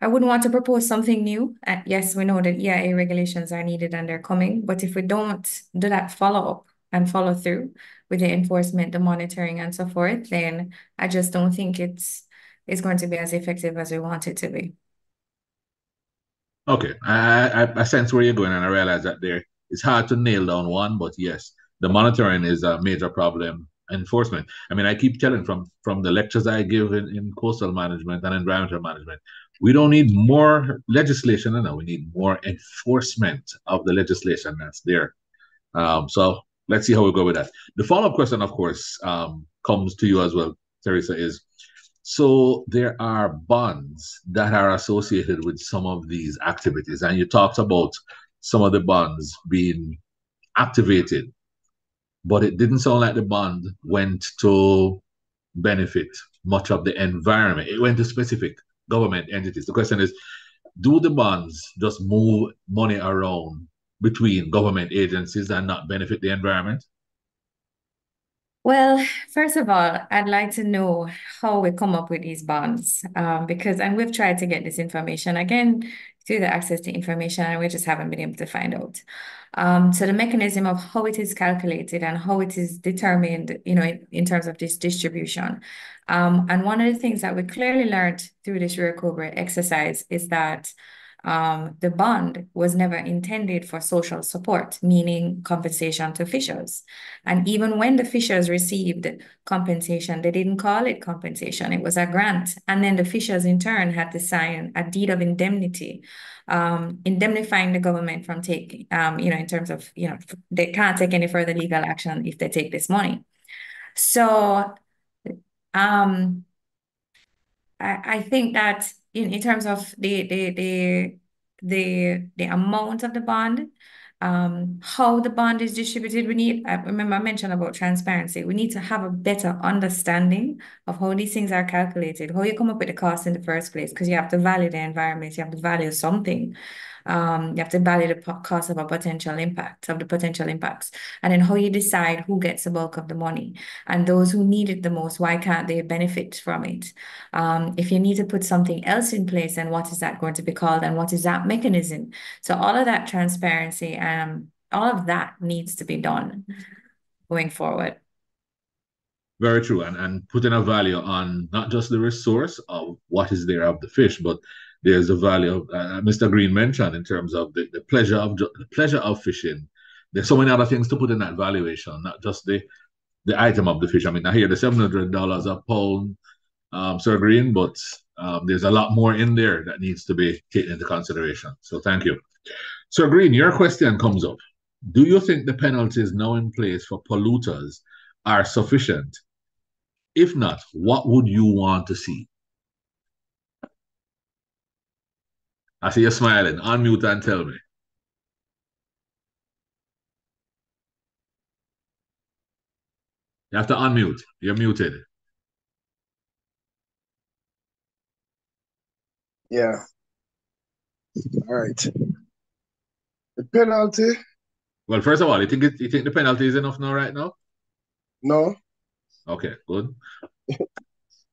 I wouldn't want to propose something new. Uh, yes, we know that EIA regulations are needed and they're coming, but if we don't do that follow up and follow through with the enforcement, the monitoring and so forth, then I just don't think it's is going to be as effective as we want it to be. Okay, I, I, I sense where you're going, and I realize that there it's hard to nail down one, but yes, the monitoring is a major problem. Enforcement. I mean, I keep telling from from the lectures I give in, in coastal management and environmental management, we don't need more legislation, no, we need more enforcement of the legislation that's there. Um, so let's see how we go with that. The follow up question, of course, um, comes to you as well, Theresa, is so there are bonds that are associated with some of these activities. And you talked about some of the bonds being activated, but it didn't sound like the bond went to benefit much of the environment. It went to specific government entities. The question is, do the bonds just move money around between government agencies and not benefit the environment? Well, first of all, I'd like to know how we come up with these bonds um, because, and we've tried to get this information again through the access to information, and we just haven't been able to find out. Um, so the mechanism of how it is calculated and how it is determined, you know, in, in terms of this distribution. Um, and one of the things that we clearly learned through this Rio Cobre exercise is that um, the bond was never intended for social support, meaning compensation to fishers. And even when the fishers received compensation, they didn't call it compensation, it was a grant. And then the fishers in turn had to sign a deed of indemnity, um, indemnifying the government from taking, um, you know, in terms of, you know, they can't take any further legal action if they take this money. So um, I, I think that in, in terms of the the the the the amount of the bond, um, how the bond is distributed, we need, I remember I mentioned about transparency. We need to have a better understanding of how these things are calculated, how you come up with the cost in the first place, because you have to value the environment, you have to value something. Um, you have to value the cost of a potential impact, of the potential impacts. And then how you decide who gets the bulk of the money. And those who need it the most, why can't they benefit from it? Um, if you need to put something else in place, then what is that going to be called? And what is that mechanism? So all of that transparency, um, all of that needs to be done going forward. Very true. And, and putting a value on not just the resource of what is there of the fish, but there's a value of, uh, Mr. Green mentioned in terms of the, the pleasure of the pleasure of fishing. There's so many other things to put in that valuation, not just the the item of the fish. I mean, I hear the seven hundred dollars a pound, um, Sir Green, but um, there's a lot more in there that needs to be taken into consideration. So thank you, Sir Green. Your question comes up. Do you think the penalties now in place for polluters are sufficient? If not, what would you want to see? I see you're smiling. Unmute and tell me. You have to unmute. You're muted. Yeah. All right. The penalty. Well, first of all, you think it, you think the penalty is enough now, right now? No. Okay, good. *laughs*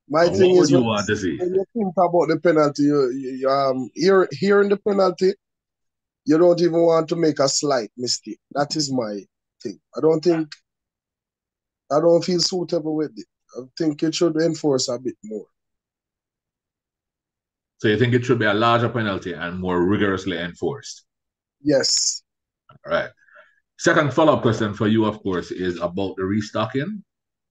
My thing is you when, want to see? when you think about the penalty, you, you um hear hearing the penalty, you don't even want to make a slight mistake. That is my thing. I don't think I don't feel suitable with it. I think it should enforce a bit more. So you think it should be a larger penalty and more rigorously enforced? Yes. All right. Second follow-up question for you, of course, is about the restocking.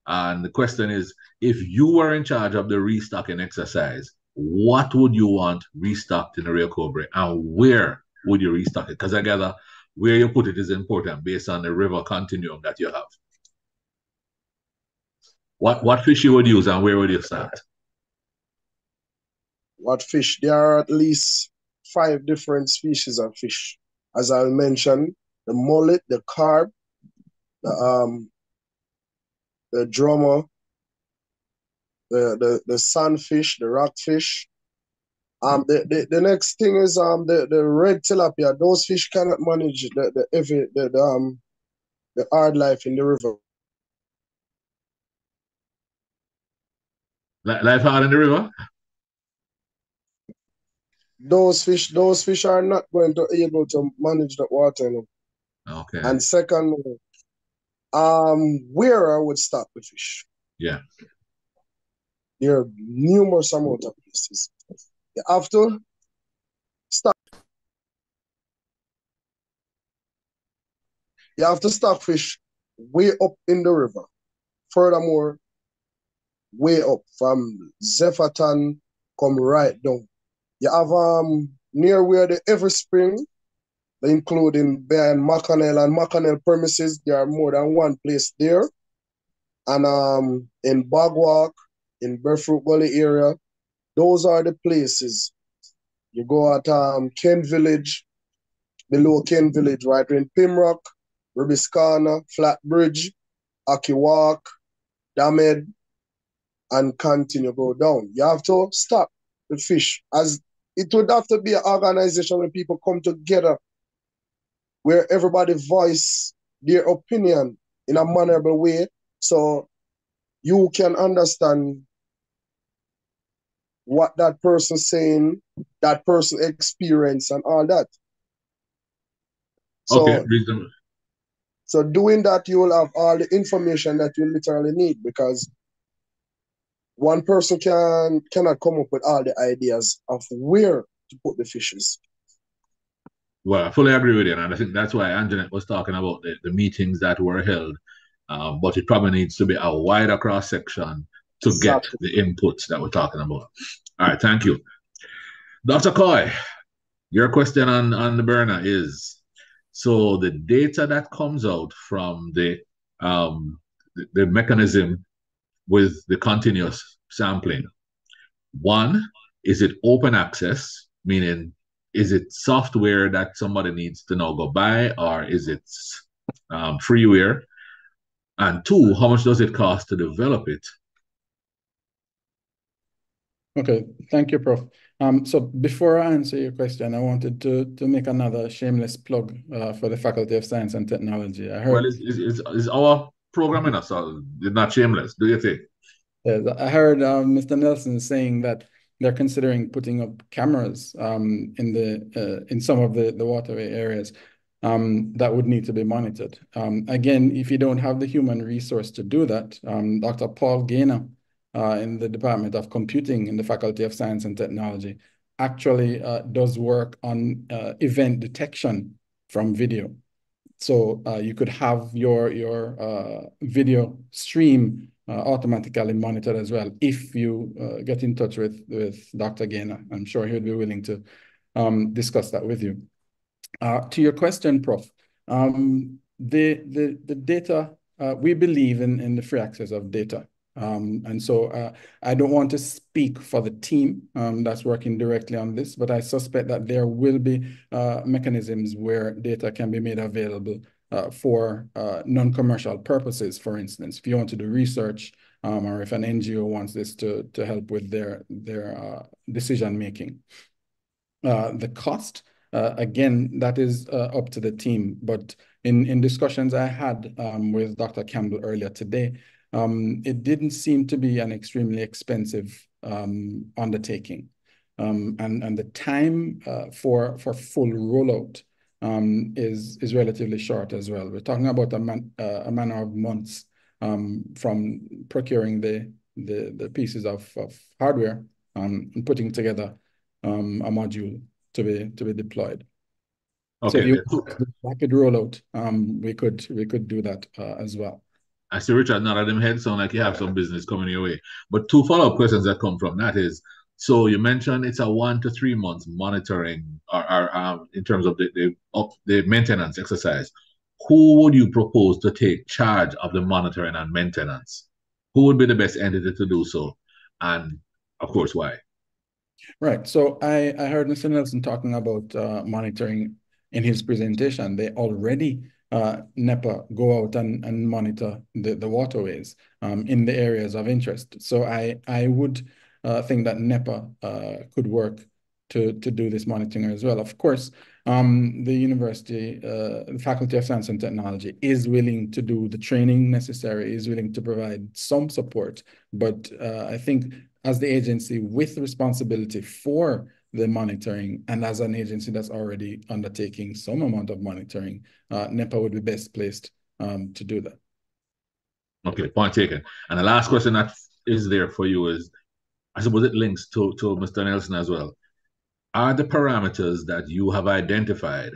And the question is, if you were in charge of the restocking exercise, what would you want restocked in the Rio Cobre and where would you restock it? Because I gather where you put it is important based on the river continuum that you have. What what fish you would use and where would you start? What fish? There are at least five different species of fish. As I mentioned, the mullet, the carp, the um the drummer, the the, the sunfish, the rockfish. Um the, the, the next thing is um the, the red tilapia. Those fish cannot manage the, the heavy the, the um the hard life in the river. Li- Life hard in the river? Those fish, those fish are not going to able to manage the water. You know. Okay. And second, um, where I would stop with fish. Yeah. There are numerous amount of places. You have to stop. You have to stop fish way up in the river. Furthermore, way up from Zephyton come right down. You have um near where the Ever Spring, including behind Macanel and Macanel premises, there are more than one place there. And um in Bog Walk, in Burfruit Gully area, those are the places. You go at um Kent Village, below Kent Village, right in Pimrock, Ribiscana, Flatbridge, Akiwak, Damed, and continue go down. You have to stop the fish as it would have to be an organization where people come together where everybody voice their opinion in a mannerable way so you can understand what that person saying, that person experience and all that. So, okay, reasonable. So doing that, you will have all the information that you literally need because one person can cannot come up with all the ideas of where to put the fishes. Well, I fully agree with you, and I think that's why Anjanette was talking about the, the meetings that were held. Um, but it probably needs to be a wider cross section to exactly. get the inputs that we're talking about. All right, thank you. Dr. Coy, your question on, on the burner is so the data that comes out from the um, the, the mechanism with the continuous sampling. One, is it open access, meaning is it software that somebody needs to now go buy, or is it um, freeware? And two, how much does it cost to develop it? Okay, thank you, Prof. Um, so before I answer your question, I wanted to to make another shameless plug uh, for the Faculty of Science and Technology. I heard. Well, is is is our programming us? It's not shameless, do you think? Yes, I heard um, Mr. Nelson saying that they're considering putting up cameras um, in the uh, in some of the the waterway areas um, that would need to be monitored. Um, again, if you don't have the human resource to do that, um, Dr. Paul Gaynor uh, in the Department of Computing in the Faculty of Science and Technology actually uh, does work on uh, event detection from video. So uh, you could have your your uh, video stream automatically monitored as well if you uh, get in touch with, with Dr. Gaynor. I'm sure he would be willing to um, discuss that with you. Uh, to your question, Prof, um, the, the, the data, uh, we believe in, in the free access of data. Um, and so uh, I don't want to speak for the team um, that's working directly on this, but I suspect that there will be uh, mechanisms where data can be made available uh, for uh, non-commercial purposes, for instance, if you want to do research um, or if an NGO wants this to, to help with their, their uh, decision making. Uh, the cost, uh, again, that is uh, up to the team, but in, in discussions I had um, with Dr. Campbell earlier today, um, it didn't seem to be an extremely expensive um, undertaking. Um, and, and the time for, for full rollout um, is is relatively short as well. We're talking about a man uh, a matter of months um, from procuring the the the pieces of of hardware um, and putting together um, a module to be to be deployed. Okay. So if you rapid rollout, um, we could we could do that uh, as well. I see Richard nod them head sound like you have some business coming your way. But two follow-up questions that come from that is so you mentioned it's a one to three months monitoring or, or um, in terms of the, the, the maintenance exercise. Who would you propose to take charge of the monitoring and maintenance? Who would be the best entity to do so? And of course, why? Right. So I, I heard Mr. Nelson talking about uh, monitoring in his presentation. They already uh, NEPA go out and, and monitor the, the waterways um, in the areas of interest. So I, I would uh, think that NEPA uh, could work to, to do this monitoring as well. Of course, um, the university, uh, the Faculty of Science and Technology is willing to do the training necessary, is willing to provide some support. But uh, I think as the agency with responsibility for the monitoring and as an agency that's already undertaking some amount of monitoring, uh, NEPA would be best placed um, to do that. Okay, point taken. And the last question that is there for you is I suppose it links to, to Mr. Nelson as well. Are the parameters that you have identified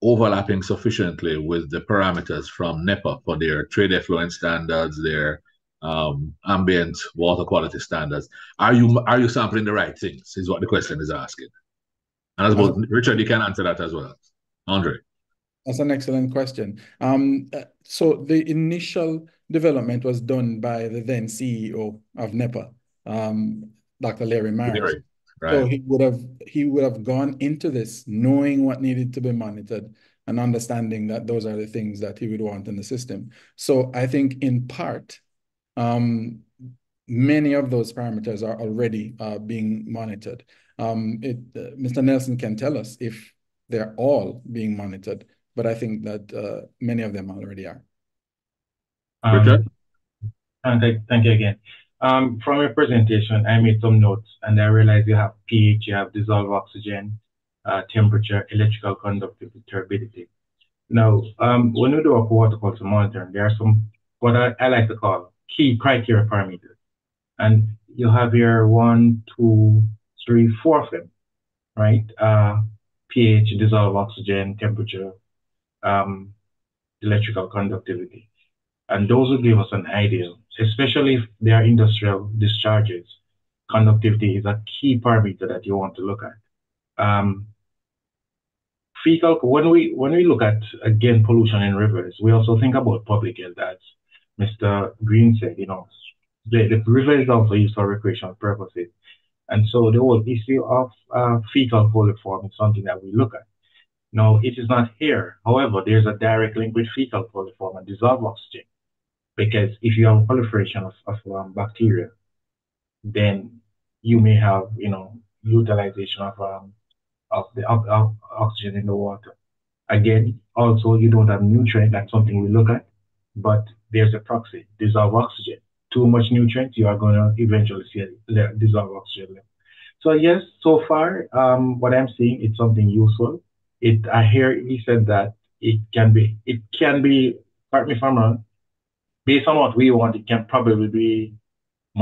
overlapping sufficiently with the parameters from NEPA for their trade effluent standards, their um, ambient water quality standards? Are you are you sampling the right things? Is what the question is asking. And I suppose Richard, you can answer that as well. Andre. That's an excellent question. Um, uh, so the initial development was done by the then CEO of NEPA, um, Dr. Larry Myers. Larry. Right. So he would have he would have gone into this knowing what needed to be monitored and understanding that those are the things that he would want in the system. So I think in part, um, many of those parameters are already uh, being monitored. Um, it, uh, Mr. Nelson can tell us if they're all being monitored, but I think that uh, many of them already are. Um, and thank you again. Um, from your presentation, I made some notes and I realized you have pH, you have dissolved oxygen, uh, temperature, electrical conductivity, turbidity. Now, um, when we do a water quality monitoring, there are some, what I, I like to call key criteria parameters. And you have your one, two, three, four of them, right? Uh, pH, dissolved oxygen, temperature, um, electrical conductivity. And those will give us an idea especially if they are industrial discharges, conductivity is a key parameter that you want to look at. Um, fecal, when we when we look at again pollution in rivers, we also think about public health, as Mr. Green said. You know, the, the river is also used for recreational purposes, and so the whole issue of uh, fecal coliform is something that we look at. Now, it is not here. However, there's a direct link with fecal coliform and dissolved oxygen. Because if you have proliferation of, of um, bacteria, then you may have, you know, utilization of um, of the of, of oxygen in the water. Again, also you don't have nutrient. That's something we look at, but there's a proxy: dissolve oxygen. Too much nutrients, you are going to eventually see a dissolve oxygen level. So yes, so far, um, what I'm seeing, it's something useful. It I hear he said that it can be it can be. Correct me if I'm wrong based on what we want, it can probably be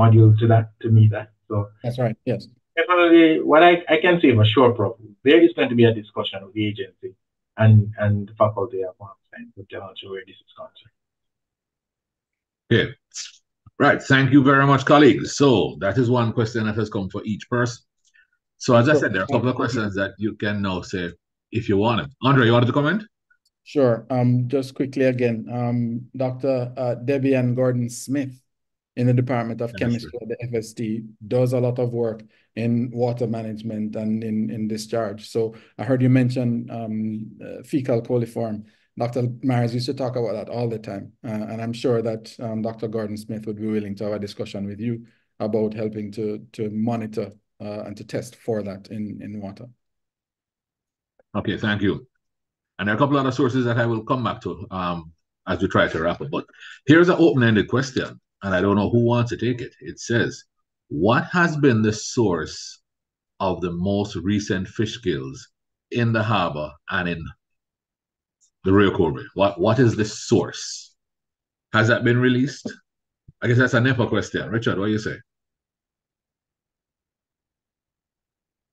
modules to that to meet that. So that's right. Yes. Definitely, what I, I can say for sure, Prof, there is going to be a discussion with the agency and and the faculty of science to tell us where this is concerned. Okay. Right. Thank you very much, colleagues. So that is one question that has come for each person. So as I said, there are a couple of questions that you can now say if you want it. Andre, you wanted to comment? Sure. Um, just quickly again, um, Dr. Uh, Debbie-Ann Gordon Smith in the Department of Chemistry at the FST does a lot of work in water management and in, in discharge. So I heard you mention um, uh, fecal coliform. Dr. Myers used to talk about that all the time. Uh, and I'm sure that um, Dr. Gordon Smith would be willing to have a discussion with you about helping to, to monitor uh, and to test for that in, in water. Okay, thank you. And there are a couple other sources that I will come back to um, as we try to wrap up. But here's an open-ended question, and I don't know who wants to take it. It says, what has been the source of the most recent fish kills in the harbor and in the Rio Cobre? What What is the source? Has that been released? I guess that's a NEPA question. Richard, what do you say?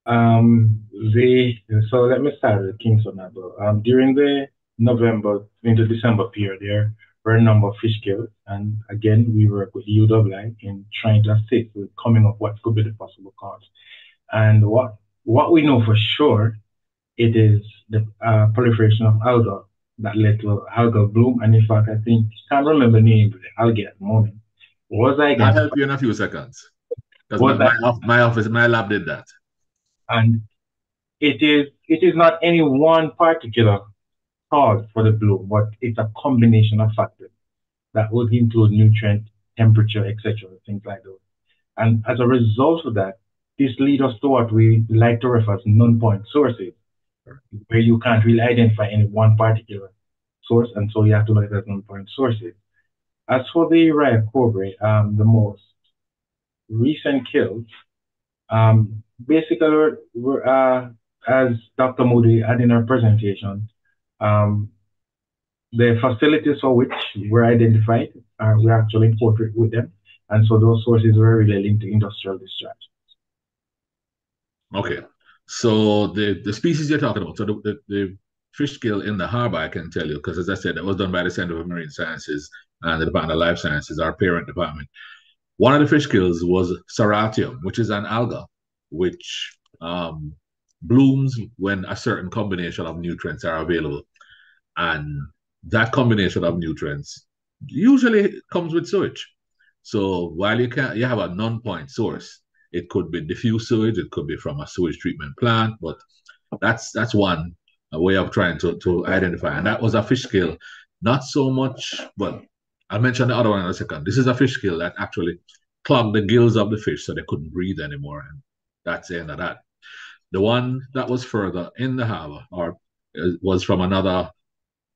Um, the so let me start with Kingston Harbor. Um, during the November into December period, there were a number of fish kills, and again we work with UWI in trying to assist with coming up what could be the possible cause. And what what we know for sure, it is the uh, proliferation of algae that led to algal bloom. And in fact, I think can't remember the name of the algae at the moment. Was I? I'll help you in a few seconds. Because my, my, my office, my lab did that. And it is it is not any one particular cause for the bloom, but it's a combination of factors that would include nutrient, temperature, etc., things like those. And as a result of that, this leads us to what we like to refer as non-point sources, where you can't really identify any one particular source, and so you have to look at non-point sources. As for the Rio Cobre, um, the most recent kills, um, basically, uh, as Dr. Moodie had in her presentation, um, the facilities for which were identified, uh, we actually in with them. And so those sources were linked to industrial discharge. Okay. So the, the species you're talking about, so the, the, the fish kill in the harbor, I can tell you, because as I said, that was done by the Center for Marine Sciences and the Department of Life Sciences, our parent department. One of the fish kills was Ceratium, which is an alga which um, blooms when a certain combination of nutrients are available. And that combination of nutrients usually comes with sewage. So while you can you have a non-point source, It could be diffuse sewage, it could be from a sewage treatment plant, but that's that's one way of trying to, to identify. And that was a fish scale, not so much, well, I'll mention the other one in a second. This is a fish scale that actually clogged the gills of the fish so they couldn't breathe anymore. And that's the end of that. The one that was further in the harbor or was from another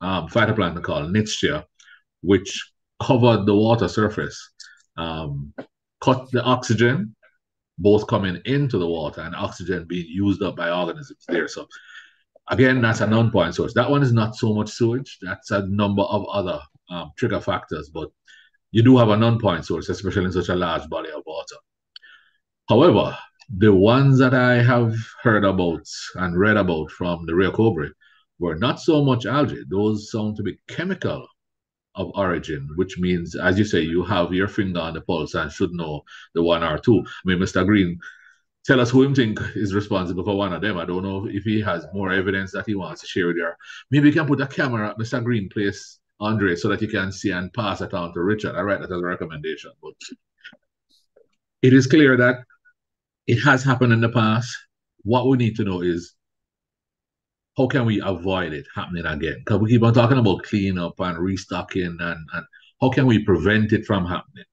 um, phytoplankton called Nitzschia, which covered the water surface, um, cut the oxygen, both coming into the water and oxygen being used up by organisms there. So again, that's a non-point source. That one is not so much sewage. That's a number of other um, trigger factors, but you do have a non-point source, especially in such a large body of water. However, the ones that I have heard about and read about from the Rio Cobre were not so much algae. Those sound to be chemical of origin, which means, as you say, you have your finger on the pulse and should know the one or two. I mean, Mr. Green, tell us who you think is responsible for one of them. I don't know if he has more evidence that he wants to share with you. Maybe you can put a camera at Mr. Green place, Andre, so that you can see and pass it on to Richard. I write that as a recommendation. But it is clear that it has happened in the past. What we need to know is how can we avoid it happening again? Because we keep on talking about cleanup and restocking, and, and how can we prevent it from happening?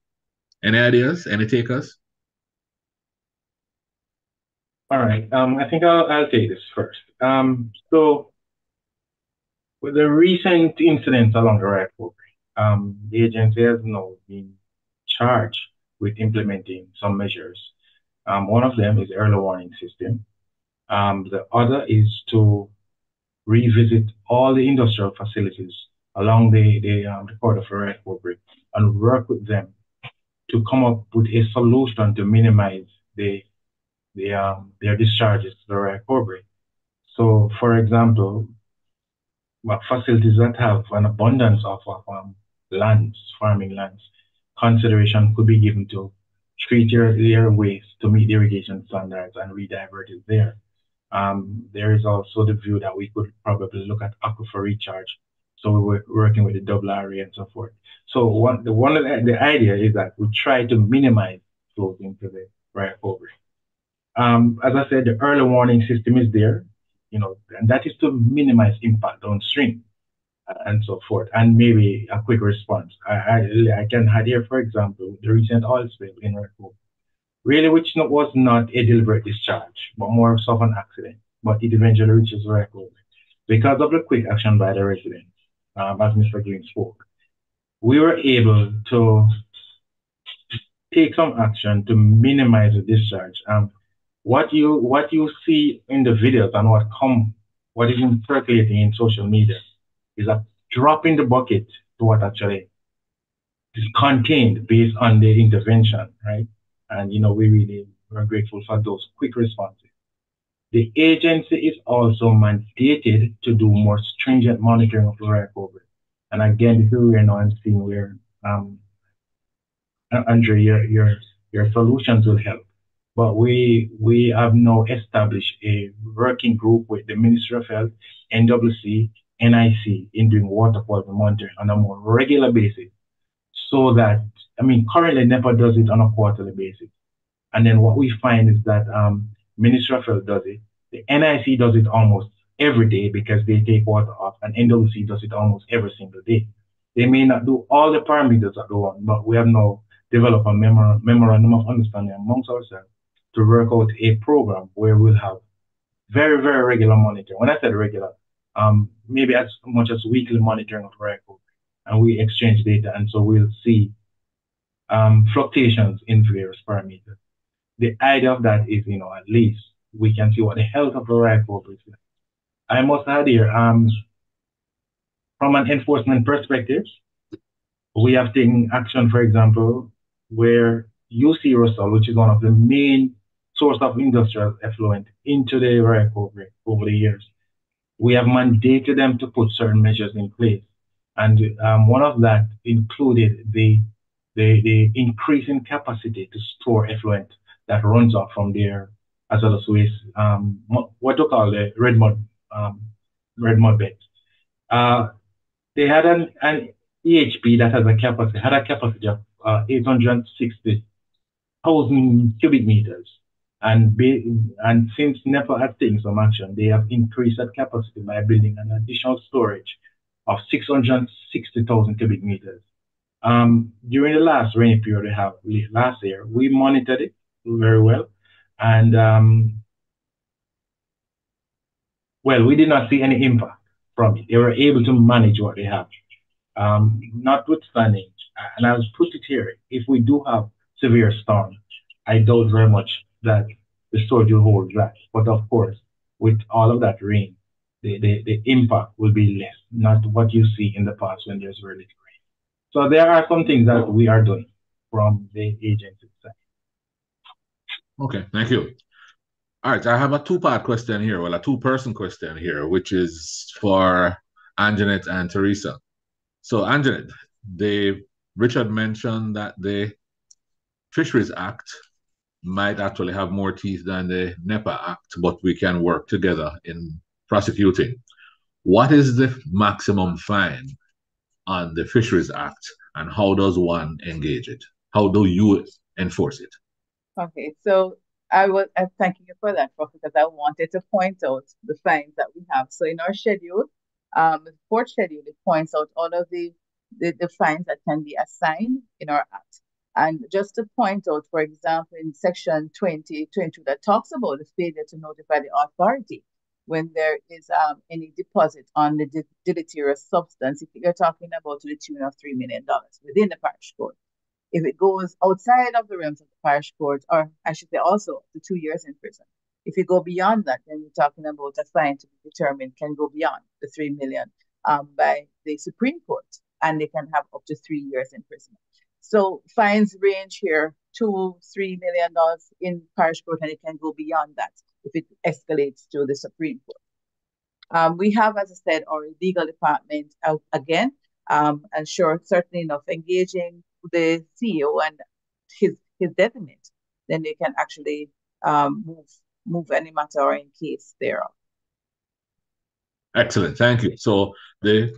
Any ideas? Any takers? All right. Um, I think I'll, I'll take this first. Um, so, with the recent incidents along the right um, the agency has now been charged with implementing some measures. Um, one of them is early warning system. Um, the other is to revisit all the industrial facilities along the, the, um, the Cobre and work with them to come up with a solution to minimize the, the, um, their discharges to the Rio Cobre. So, for example, facilities that have an abundance of, of um, lands, farming lands, consideration could be given to treat your, their waste to meet the irrigation standards and redivert it there. Um, there is also the view that we could probably look at aquifer recharge. So we were working with the double RA and so forth. So one, the one the, the idea is that we try to minimize flows into the Rio Cobre. Um, as I said, the early warning system is there, you know, and that is to minimize impact downstream and so forth, and maybe a quick response. I, I, I can add here, for example, the recent oil spill in Red really which was not a deliberate discharge, but more of an accident. But it eventually reaches the Rio Cobre. Because of the quick action by the residents, um, as Mr. Green spoke, we were able to take some action to minimize the discharge. Um, what you what you see in the videos and what come what is circulating in social media is a drop in the bucket to what actually is contained based on the intervention, right? And, you know, we really are grateful for those quick responses. The agency is also mandated to do more stringent monitoring of fluoride coverage. And again, this is where now I'm seeing where, um, Andre, your, your, your solutions will help. But we, we have now established a working group with the Ministry of Health, NWC, NIC in doing water quality monitoring on a more regular basis so that I mean, currently NEPA does it on a quarterly basis. And then what we find is that um, Ministry of Health does it. The NIC does it almost every day because they take water off, and NWC does it almost every single day. They may not do all the parameters at the one, but we have now developed a memor- memorandum of understanding amongst ourselves to work out a program where we'll have very, very regular monitoring. When I said regular, um, maybe as much as weekly monitoring of record, and we exchange data, and so we'll see um, fluctuations in various parameters. The idea of that is, you know, at least we can see what the health of the rifle is. I must add here, um, from an enforcement perspective, we have taken action, for example, where UC Rusal, which is one of the main source of industrial effluent into the rifle over the years, we have mandated them to put certain measures in place. And um, one of that included the the, the increasing capacity to store effluent that runs off from there, as well as waste, um, what to call the red mud, um, red mud beds. Uh, they had an, an EHP that has a capacity, had a capacity of uh, 860 thousand cubic meters. And, be, and since NEPA has taken some action, they have increased that capacity by building an additional storage of 660,000 cubic meters. Um, during the last rainy period we have last year, we monitored it very well. And um, well, we did not see any impact from it. They were able to manage what they have. Um, notwithstanding, and I'll put it here, if we do have severe storm, I doubt very much that the will hold dry. But of course, with all of that rain, the, the, the impact will be less, not what you see in the past when there's really rain. So there are some things that we are doing from the agency side. Okay, thank you. All right, I have a two-part question here, well, a two-person question here, which is for Anjanette and Theresa. So, Anjanette, they Richard mentioned that the Fisheries Act might actually have more teeth than the NEPA Act, but we can work together in prosecuting. What is the maximum fine on the Fisheries Act, and how does one engage it? How do you enforce it? Okay, so I was thanking you for that, because I wanted to point out the fines that we have. So in our schedule, um, the fourth schedule, it points out all of the, the, the fines that can be assigned in our act. And just to point out, for example, in section 20, 22, that talks about the failure to notify the authority when there is um, any deposit on the deleterious substance, if you're talking about to the tune of $3 million within the parish court. If it goes outside of the realms of the parish court, or I should say also the two years in prison. If you go beyond that, then you're talking about a fine to be determined can go beyond the three million um, by the Supreme Court, and they can have up to three years in prison. So fines range here two, three million dollars in parish court, and it can go beyond that if it escalates to the Supreme Court. Um, we have, as I said, our legal department out again, um, and sure, certainly enough, engaging the CEO and his his designate, then they can actually um, move move any matter or in case thereof. Excellent, thank you. So the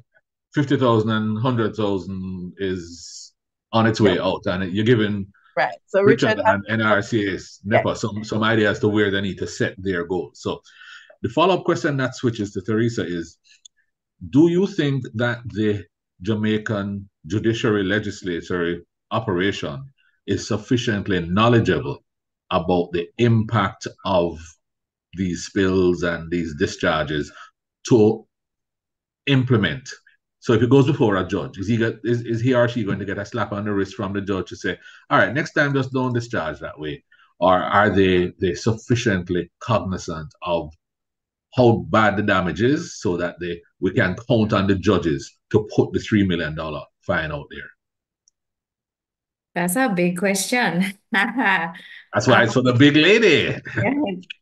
fifty thousand and hundred thousand is on its way out, and you're giving right. So Richard, Richard and NRCA NEPA yes. some some idea as to where they need to set their goals. So the follow up question that switches to Theresa is: Do you think that the Jamaican judiciary legislatory operation is sufficiently knowledgeable about the impact of these spills and these discharges to implement. So if it goes before a judge, is he got, is, is he or she going to get a slap on the wrist from the judge to say, all right, next time just don't discharge that way? Or are they they sufficiently cognizant of how bad the damage is so that they we can count on the judges to put the three million dollar fine out there? That's a big question. *laughs* That's why it's for the big lady.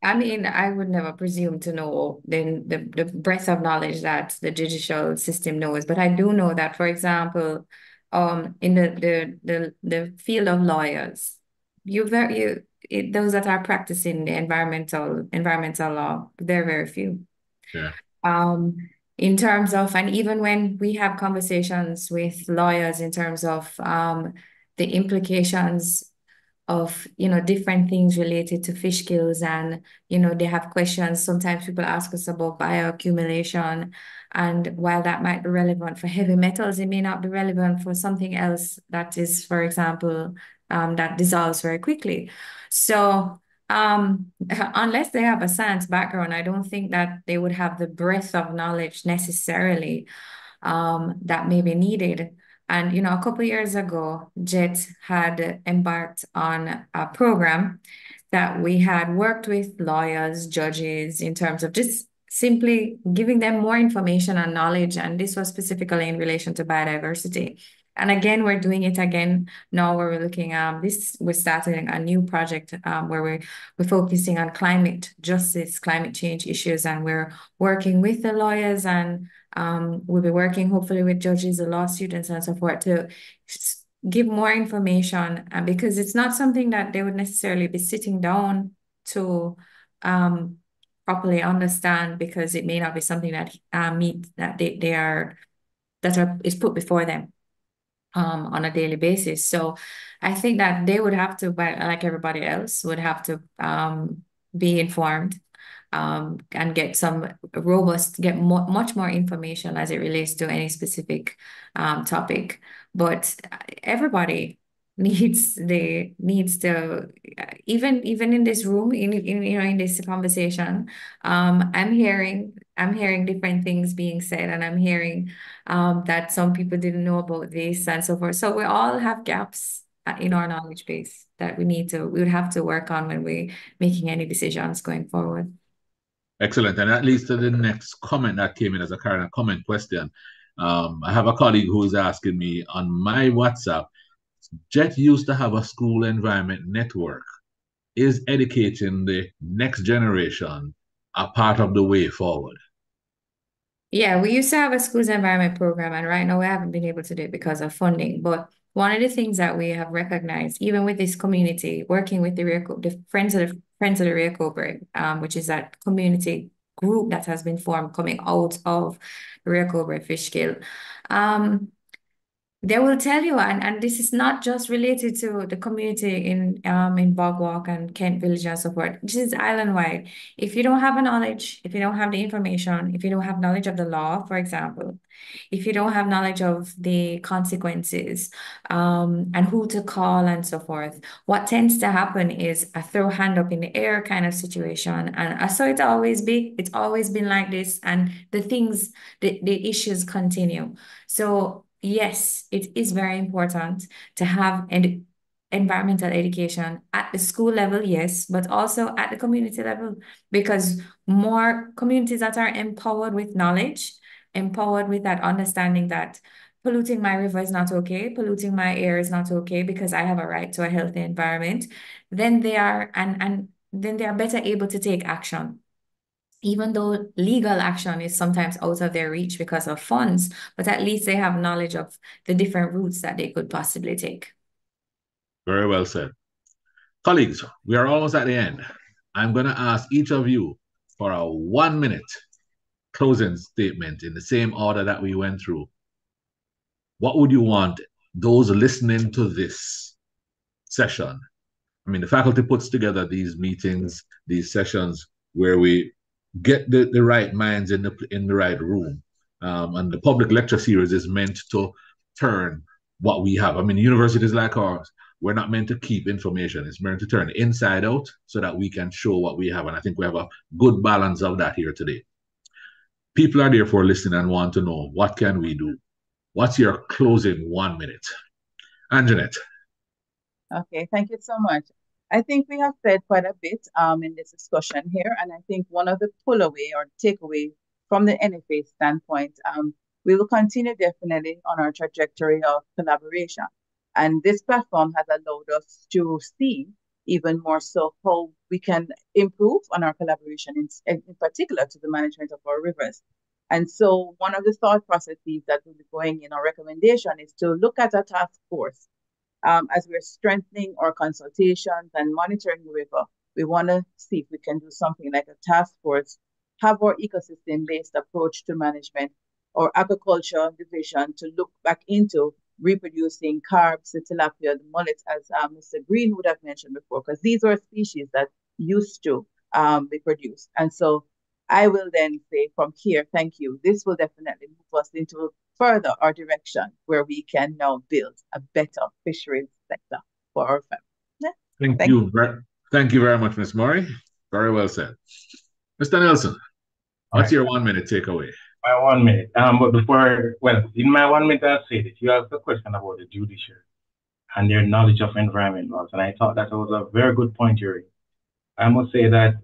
I mean, I would never presume to know the, the, the breadth of knowledge that the judicial system knows, but I do know that, for example, um, in the, the, the, the field of lawyers, you very you, it, those that are practicing the environmental environmental law, there are very few. Yeah. Um, in terms of, and even when we have conversations with lawyers in terms of um, the implications of you know different things related to fish kills and you know they have questions sometimes people ask us about bioaccumulation and while that might be relevant for heavy metals it may not be relevant for something else that is for example um, that dissolves very quickly so um, *laughs* unless they have a science background, I don't think that they would have the breadth of knowledge necessarily um, that may be needed. And, you know, a couple years ago, JET had embarked on a program that we had worked with lawyers, judges, in terms of just simply giving them more information and knowledge. And this was specifically in relation to biodiversity. And again, we're doing it again now we're looking um this we're starting a new project um where we're we're focusing on climate justice, climate change issues, and we're working with the lawyers and um we'll be working hopefully with judges, the law students and so forth to give more information uh, because it's not something that they would necessarily be sitting down to um properly understand because it may not be something that uh, meet that they, they are that are is put before them. um, on a daily basis. So I think that they would have to, like everybody else, would have to um, be informed um, and get some robust, get more, much more information as it relates to any specific um, topic. But everybody *laughs* needs the needs to even even in this room in, in you know in this conversation um i'm hearing i'm hearing different things being said and i'm hearing um that some people didn't know about this and so forth so we all have gaps uh, in our knowledge base that we need to we would have to work on when we're making any decisions going forward excellent and that leads to the next comment that came in as a current comment question um i have a colleague who is asking me on my whatsapp JET used to have a school environment network. Is educating the next generation a part of the way forward? Yeah, we used to have a schools environment program, and right now we haven't been able to do it because of funding. But one of the things that we have recognized, even with this community, working with the, the Friends of the Friends of the Rio Cobre, um, which is that community group that has been formed coming out of the Rio Cobre fish kill. Um, they will tell you, and, and this is not just related to the community in um in Bogwalk and Kent Village and so forth. This is island-wide. If you don't have a knowledge, if you don't have the information, if you don't have knowledge of the law, for example, if you don't have knowledge of the consequences um, and who to call and so forth, what tends to happen is a throw hand up in the air kind of situation. And I saw it always be, it's always been like this. And the things, the, the issues continue. So yes, it is very important to have an environmental education at the school level, yes, but also at the community level, because more communities that are empowered with knowledge, empowered with that understanding that polluting my river is not okay, polluting my air is not okay because I have a right to a healthy environment, then they are and and then they are better able to take action even though legal action is sometimes out of their reach because of funds, but at least they have knowledge of the different routes that they could possibly take. Very well said. Colleagues, we are almost at the end. I'm going to ask each of you for a one minute closing statement in the same order that we went through. What would you want those listening to this session? I mean, the faculty puts together these meetings, these sessions where we get the, the right minds in the in the right room. Um, and the public lecture series is meant to turn what we have. I mean, universities like ours, we're not meant to keep information. It's meant to turn inside out so that we can show what we have. And I think we have a good balance of that here today. People are therefore listening and want to know what can we do? What's your closing one minute? Anjanette. Okay, thank you so much. I think we have said quite a bit um, in this discussion here, and I think one of the pull away or takeaway from the NFA standpoint, um, we will continue definitely on our trajectory of collaboration. And this platform has allowed us to see even more so how we can improve on our collaboration, in, in particular to the management of our rivers. And so one of the thought processes that will be going in our recommendation is to look at a task force um, as we're strengthening our consultations and monitoring the river, we want to see if we can do something like a task force, have our ecosystem-based approach to management or aquaculture division to look back into reproducing carbs, the tilapia, the mullets, as uh, Mr. Green would have mentioned before, because these are species that used to um, be produced. And so I will then say from here, thank you. This will definitely move us into further our direction where we can now build a better fisheries sector for our family. Yeah. Thank, thank, you. you. Thank you very much, Ms. Murray. Very well said. Mr. Nelson, what's right. your one minute takeaway? My one minute. Um, but before, well, in my one minute, I'll say that you asked a question about the judiciary and their knowledge of environment laws, and I thought that was a very good point, Yuri. I must say that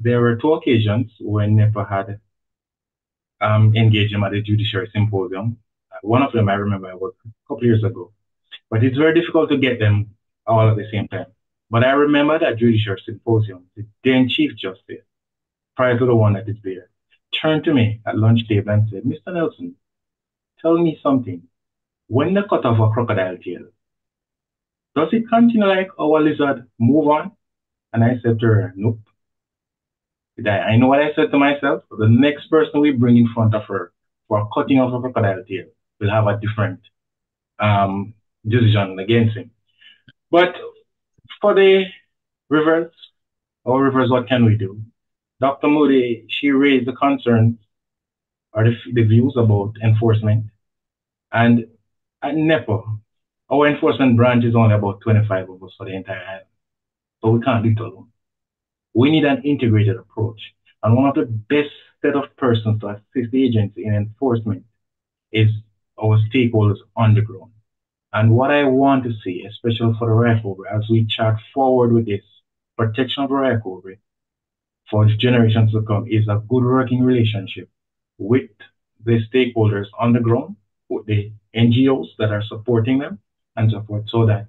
there were two occasions when NEPA had um, engage them at a judiciary symposium. One of them I remember was a couple years ago, but it's very difficult to get them all at the same time. But I remember that judiciary symposium, the then Chief Justice, prior to the one that is there, turned to me at lunch table and said, Mr. Nelson, tell me something. When they cut off a crocodile tail, does it continue like our lizard move on? And I said to her, nope. I know what I said to myself. The next person we bring in front of her for cutting off a crocodile tail will have a different um, decision against him. But for the rivers, or rivers, what can we do? Dr. Moodie, she raised the concerns or the, the views about enforcement. And at NEPA, our enforcement branch is only about 25 of us for the entire island. So we can't do it alone. We need an integrated approach. And one of the best set of persons to assist agency in enforcement is our stakeholders on the ground. And what I want to see, especially for the Rio Cobre, as we chart forward with this protection of Rio Cobre for generations to come, is a good working relationship with the stakeholders on the ground, with the NGOs that are supporting them, and so forth, so that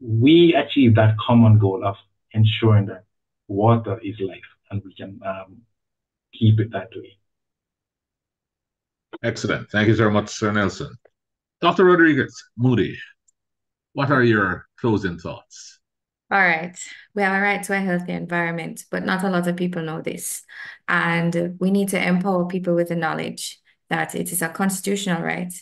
we achieve that common goal of ensuring that water is life and we can um, keep it that way. Excellent. Thank you so much, Sir Nelson. Dr. Rodriguez, Moodie, what are your closing thoughts? All right. We have a right to a healthy environment, but not a lot of people know this. And we need to empower people with the knowledge that it is a constitutional right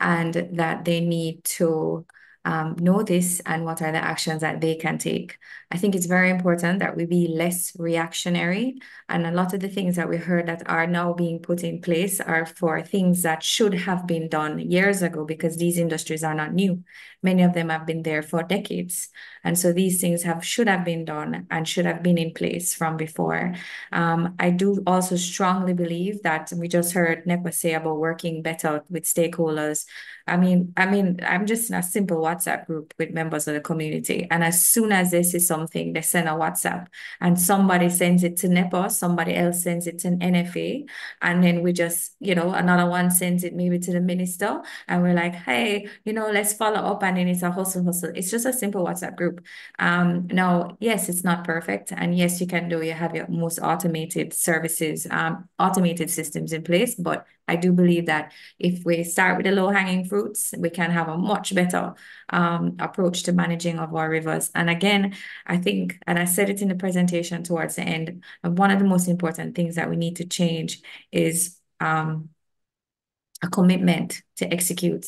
and that they need to um, know this and what are the actions that they can take. I think it's very important that we be less reactionary. And a lot of the things that we heard that are now being put in place are for things that should have been done years ago because these industries are not new. Many of them have been there for decades. And so these things have should have been done and should have been in place from before. Um, I do also strongly believe that we just heard NEPA say about working better with stakeholders. I mean, I mean, I'm just in a simple WhatsApp group with members of the community. And as soon as they see something, they send a WhatsApp and somebody sends it to NEPA, somebody else sends it to NFA. And then we just, you know, another one sends it maybe to the minister. And we're like, hey, you know, let's follow up. And then it's a hustle, hustle. It's just a simple WhatsApp group. Um, now, yes, it's not perfect. And yes, you can do, you have your most automated services, um, automated systems in place, but I do believe that if we start with the low hanging fruits, we can have a much better um, approach to managing of our rivers. And again, I think, and I said it in the presentation towards the end, one of the most important things that we need to change is um, a commitment to execute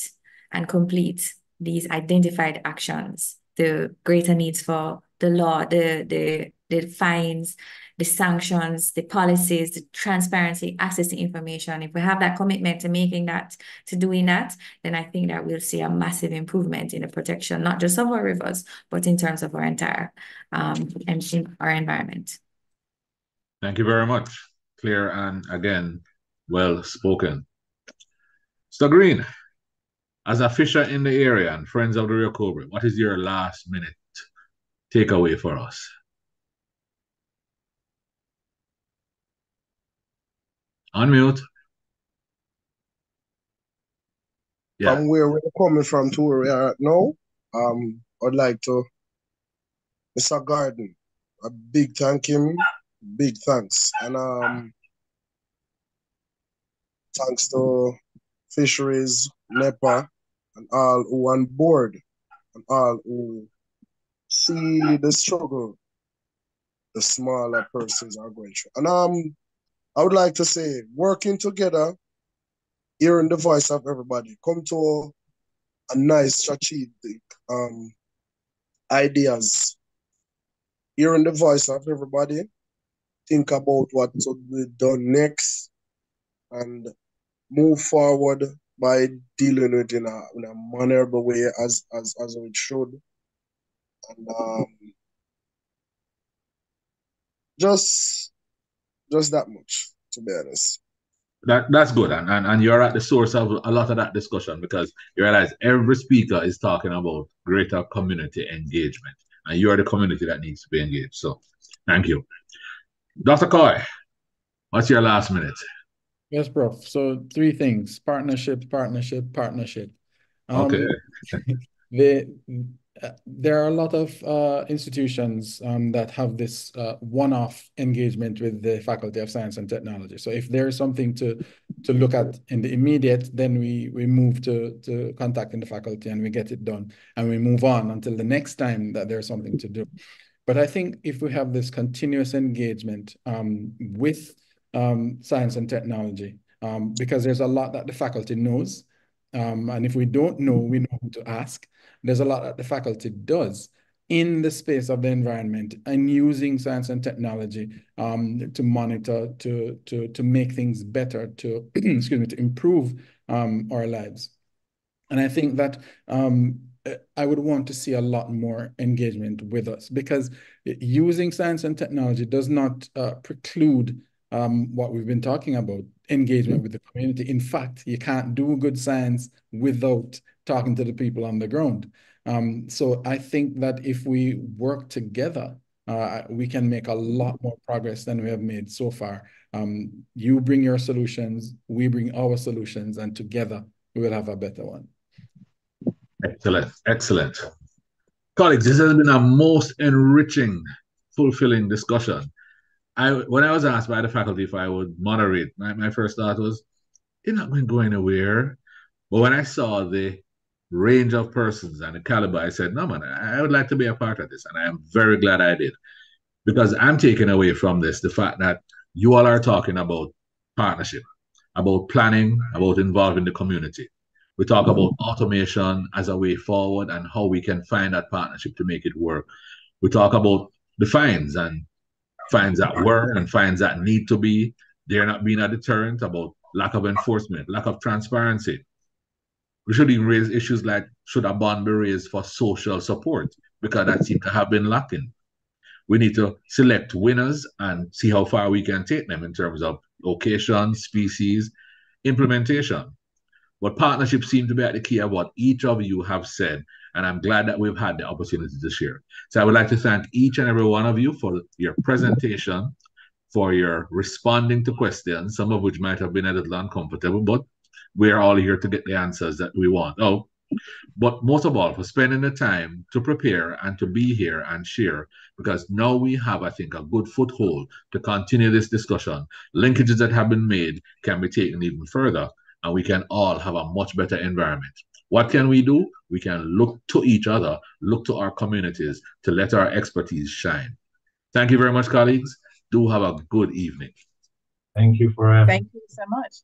and complete these identified actions, the greater needs for the law, the the the fines, the sanctions, the policies, the transparency, access to information. If we have that commitment to making that, to doing that, then I think that we'll see a massive improvement in the protection, not just of our rivers, but in terms of our entire um, and our environment. Thank you very much. Clear and again, well spoken. So Green, as a fisher in the area and friends of the Rio Cobre, what is your last minute takeaway for us? Unmute. Yeah. From where we're coming from to where we are now, um, I'd like to, Mr. Garden, a big thank him, big thanks. And um, thanks to Fisheries, NEPA, and all who on board, and all who see the struggle the smaller persons are going through. And um, I would like to say, working together, hearing the voice of everybody, come to a, a nice strategic um, ideas. Hearing the voice of everybody, think about what should be done next, and move forward by dealing with it in a, in a mannerable way as as as it should. And um, just just that much, to be honest. That that's good, and, and and you're at the source of a lot of that discussion because you realize every speaker is talking about greater community engagement, and you are the community that needs to be engaged. So, thank you, Dr. Coy. What's your last minute? Yes, Prof. So three things: partnership, partnership, partnership. Um, okay. *laughs* the there are a lot of uh, institutions um, that have this uh, one-off engagement with the Faculty of Science and Technology. So if there is something to to look at in the immediate, then we we move to to contacting the faculty and we get it done, and we move on until the next time that there's something to do. But I think if we have this continuous engagement um, with um, science and technology, um, because there's a lot that the faculty knows, Um, and if we don't know, we know who to ask. There's a lot that the faculty does in the space of the environment and using science and technology um, to monitor, to, to, to make things better, to, *clears throat* excuse me, to improve um, our lives. And I think that um, I would want to see a lot more engagement with us because using science and technology does not uh, preclude um, what we've been talking about, engagement with the community. In fact, you can't do good science without talking to the people on the ground. Um, so I think that if we work together, uh, we can make a lot more progress than we have made so far. Um, you bring your solutions, we bring our solutions, and together we will have a better one. Excellent, excellent. Colleagues, this has been a most enriching, fulfilling discussion. I when I was asked by the faculty if I would moderate, my, my first thought was, you're not going to go anywhere. But when I saw the range of persons and the caliber, I said, no, man, I would like to be a part of this. And I am very glad I did. Because I'm taking away from this the fact that you all are talking about partnership, about planning, about involving the community. We talk about automation as a way forward and how we can find that partnership to make it work. We talk about the fines and fines that were and fines that need to be. They're not being a deterrent about lack of enforcement, lack of transparency. We should even raise issues like should a bond be raised for social support because that seems to have been lacking. We need to select winners and see how far we can take them in terms of location, species, implementation. But partnerships seem to be at the key of what each of you have said. And I'm glad that we've had the opportunity to share. So I would like to thank each and every one of you for your presentation, for your responding to questions, some of which might have been a little uncomfortable, but we're all here to get the answers that we want. Oh, but most of all, for spending the time to prepare and to be here and share, because now we have, I think, a good foothold to continue this discussion. Linkages that have been made can be taken even further and we can all have a much better environment. What can we do? We can look to each other, look to our communities to let our expertise shine. Thank you very much, colleagues. Do have a good evening. Thank you for having Thank you so much.